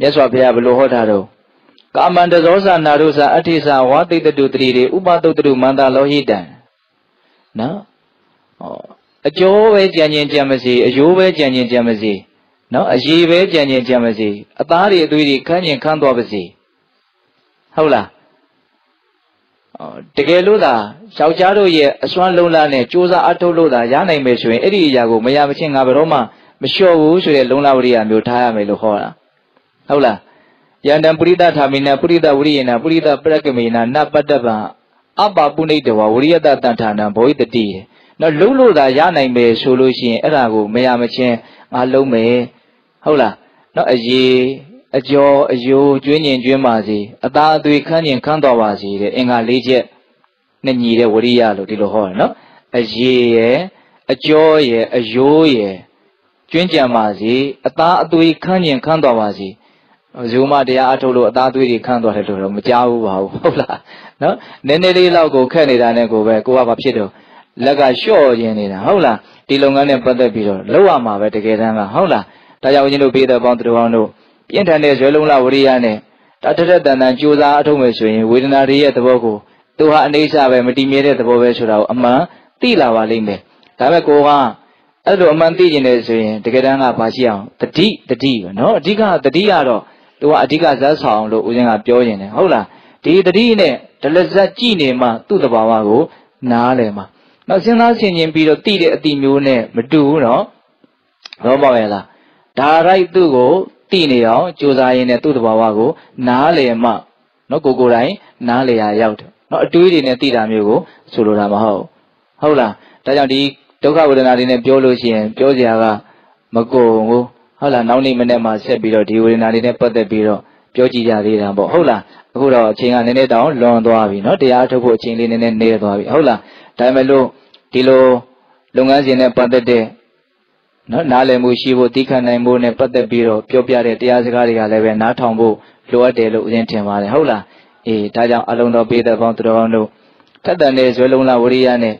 မြတ်စွာဘုရားဘယ်လိုဟောထားတော့ကာမန္တဇောဇနာရုဇအဋ္ဌိသဝါတိတတုတတိတွေဥပတုတ္တရုမန္တလောဟိတံနော်ဟောအကျိုးပဲကြံကျင်ကြံမစီအယိုးပဲကြံကျင်ကြံမစီနော်အရေးပဲကြံကျင်ကြံမစီအသားတွေအသွေးတွေခန်းကျင်ခန်းသွားပါစီဟုတ်လား တကယ်လို့သာယောက်ျားတို့ရဲ့အစွမ်းလုံးလားနဲ့စူးစမ်းအထုတ်လို့သာရနိုင်မယ်ဆိုရင်အဲ့ဒီအရာကိုမရမချင်းငါဘယ်တော့မှမလျှော့ဘူးဆိုတဲ့လုံလဝရိယမျိုးထားရမယ်လို့ဟောတာဟုတ်လားယန္တံပုရိသထာမိနပုရိသဝရိယနာပုရိသပရကမေနာနပတ္တပံအပ္ပပုနိတဝဝရိယတတန်ထာနံဘောဟိတတိနော်လုံးလို့သာရနိုင်မယ်ဆိုလို့ရှိရင်အဲ့ဒါကိုမရမချင်းငါလုံးမယ်ဟုတ်လားနော်အရေး အကျော်အယိုးကျွင်းညင်ကျွင်းပါစေအသာအသွေးခန်းညင်ခန်းတော်ပါစေတဲ့အင်္ဂါ၄ချက်နဲ့ညီတဲ့ဝရိယလို့ဒီလိုဟောတယ်နော်အရေးရယ်အကျော်ရယ်အယိုးရယ်ကျွင်းကြံပါစေအသာအသွေးခန်းညင်ခန်းတော်ပါစေဇုံမတရားအထုတ်လို့အသားသွေးတွေခန်းသွားတယ်လို့တော့မကြားဘူးပါဘူးဟုတ်လားနော်နည်းနည်းလေးလောက်ကိုခက်နေတာနဲ့ကိုပဲကိုကဘာဖြစ်တော့လက်ကလျှော့ရင်းနေတာဟုတ်လားဒီလုပ်ငန်းနဲ့ပတ်သက်ပြီးတော့လောက်ရမှာပဲတကယ်တမ်းကဟုတ်လားဒါကြောင့်ဦးဇင်းတို့ပေးတဲ့ပေါင်းသူတော်တို့ ပြင်းထန်တဲ့ဇွဲလုံးလဝရိယနဲ့တထထတန်တန်ကြိုးစားအထုတ်မယ်ဆိုရင်ဝေဒနာတွေရဲ့သဘောကိုသူဟာအနေချပဲမတည်မြဲတဲ့သဘောပဲဆိုတာကိုအမှန်သိလာပါလိမ့်မယ်။ဒါပေမဲ့ကိုကအဲ့လိုအမှန်သိကျင်တယ်ဆိုရင်တကယ်တမ်းကဘာရှိအောင်တတိတတိပဲနော်အဓိကတတိကတော့သူကအဓိကဇတ်ဆောင်လို့ဦးဇင်းကပြောရင်လည်းဟုတ်လားဒီတတိနဲ့ဒလဇတ်ကြည့်နေမှသူ့သဘာဝကိုနားလည်မှာနောက်စဉ်းစားဆင်ခြင်ပြီးတော့သိတဲ့အတိမျိုးနဲ့မတူဘူးနော်တော့ပေါ့ရဲ့လားဒါရိုက်သူ့ကို တိနေအောင်ကြိုးစားရင်းနဲ့သူ့တဘာဝကိုနားလည်မှနော်ကိုကိုယ်တိုင်နားလည်ရရောက်တယ်နော်အတွေးတွေနဲ့တိတာမျိုးကိုဆိုလိုတာမဟုတ်ဟုတ်လားဒါကြောင့်ဒီဒုက္ခဝေဒနာတွေနဲ့ပြောလို့ရှိရင်ပြောစရာကမကုန်ဘူးဟုတ်လားနောက်နေ့မနေ့မှဆက်ပြီးတော့ဒီဝေဒနာတွေနဲ့ပတ်သက်ပြီးတော့ပြောကြည့်ကြသေးတာပေါ့ဟုတ်လားအခုတော့အချိန်ကနည်းနည်းတောင်လွန်သွားပြီနော်တရားထုတ်ဖို့အချိန်လေးနည်းနည်းနေသွားပြီဟုတ်လားဒါပေမဲ့လို့ဒီလိုလုပ်ငန်းစဉ်နဲ့ပတ်သက်တဲ့ နော်နားလည်မှုရှိဖို့သိခံနိုင်ဖို့နဲ့ပတ်သက်ပြီးတော့ပြောပြတဲ့တရားစကားတွေကလည်းပဲနားထောင်ဖို့လိုအပ်တယ်လို့ဦးဇင်းထင်ပါတယ်ဟုတ်လားအေးဒါကြောင့်အလုံးတော်ပေးတဲ့ပေါင်းသူတော်ကောင်းတို့ထက်တန်တဲ့ဇွဲလုံးလာဝရိယနဲ့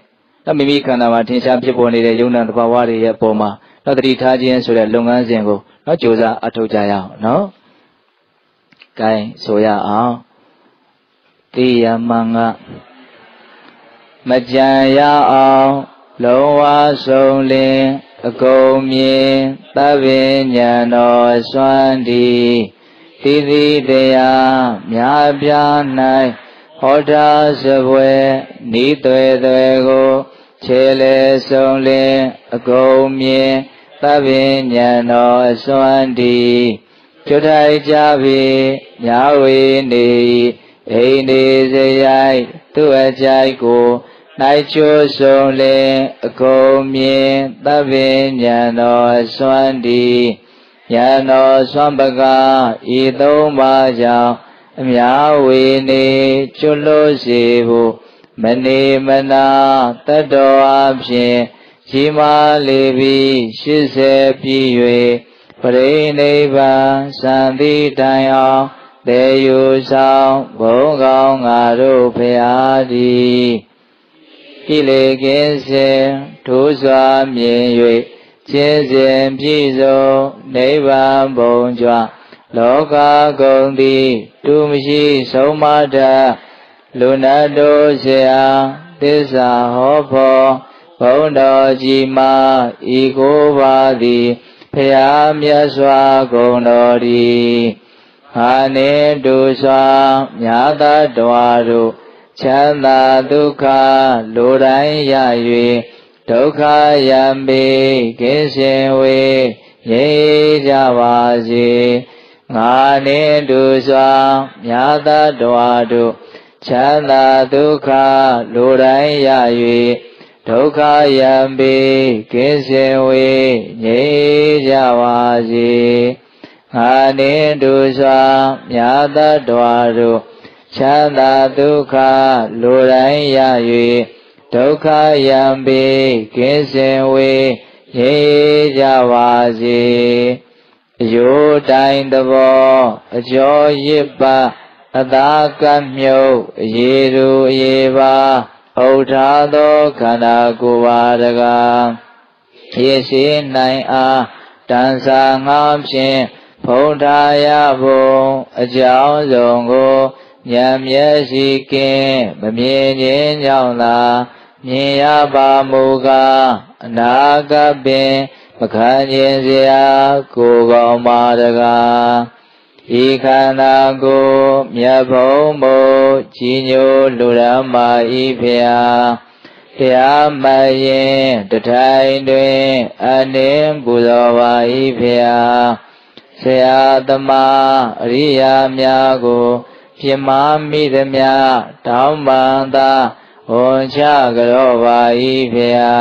တော့မိမိခန္ဓာမှာထင်ရှားဖြစ်ပေါ်နေတဲ့ယုံနာသဘာဝတွေရဲ့အပေါ်မှာတော့တတိထားခြင်းဆိုတဲ့လုပ်ငန်းစဉ်ကိုတော့ကြိုးစားအထောက်ကြရအောင်နော်။ကဲဆိုရအောင်။တိယမင်္ဂမကြံရအောင်လုံးဝဆုံးလင်း အကုန်မြင်သဗ္ဗညံတော်စွမ်းဒီတိတိတရားမြာပြ၌ဟောတာစပွဲဤသွေသွေကိုခြေလေဆုံးလင်းအကုန်မြင်သဗ္ဗညံတော်အစွမ်းဒီကျွထိုက်ကြပြီညာဝေနေအိနေစရိုက်သူ့အကြိုက်ကို၌ ချိုးဆုံးလင်အကုန်မြင်သဗ္ဗညံတော်စွမ်းဒီယံတော်စွမ်းပကဤသုံးပါးကြောင့်အများဝေနေကျွလို့စေဖို့မနေမနာတတ္တော်အဖြစ်ကြီးမားလေပြီး80ပြည့်၍ပရိနိဗ္ဗာန်စံတိတိုင်အောင်တေယူဆောင်ဘုံကောင်းငါတို့ဖရာသည် ကိလေကင်းစင်ထိုးစွာမြင်၍ခြင်းစဉ်ပြည့်စုံနိဗ္ဗာန်ဘုံကြွလောကကုန်သည်တူမရှိဆုံးမတတ်လူနာတို့ဆရာသစ္စာဟောဖို့ဘုံတော်ကြီးမှာဤကိုပါသည်ဖရာမြတ်စွာဂုဏ်တော်သည်ဟာနေတုစွာမြာသာတော်တို့ ချမ်းသာဒုက္ခလိုတိုင်းရ၍ဒုက္ခယံပေကင်းစင်ဝေရေကြပါစေငါနေတုစွာမြာသာတော်တို့ချမ်းသာဒုက္ခလိုတိုင်းရ၍ဒုက္ခယံပေကင်းစင်ဝေငြိကြပါစေငါနေတုစွာမြာတတ္တဝါတို့ ချမ်းသာဒုက္ခလိုတိုင်းရ၍ဒုက္ခယံပေကင်းစင်ဝေငြိကြပါစေအယိုတိုင်းသဘောအကျော်ရစ်ပါအသာကမြုပ်အရေရူအရေပါဟုတ်ထားသောခန္ဓာကိုယ်ပါတကားရေရှိနိုင်အားတန်စာငါဖြင့်ဖုံးထားရဖို့အကြောင်းစုံကို ဉာဏ်မျက်စိကင်းမမြင်ခြင်းကြောင့်သာမြင်ရပါမူကားအနာကပင်မခံခြင်းစရာကိုယ်ကောင်းပါတကားဤခန္ဓာကိုမြတ်ဘုံမို့ကြီးညိုလူရမဤဖျာတရားမရင်တထိုင်တွင်အနှင်းပူဇော်ပါဤဖျာဆရာသမားအရိယာများကို ပြမမိသမျှတောင်းပန်သာဝန်ချကြောပါဤဖျာ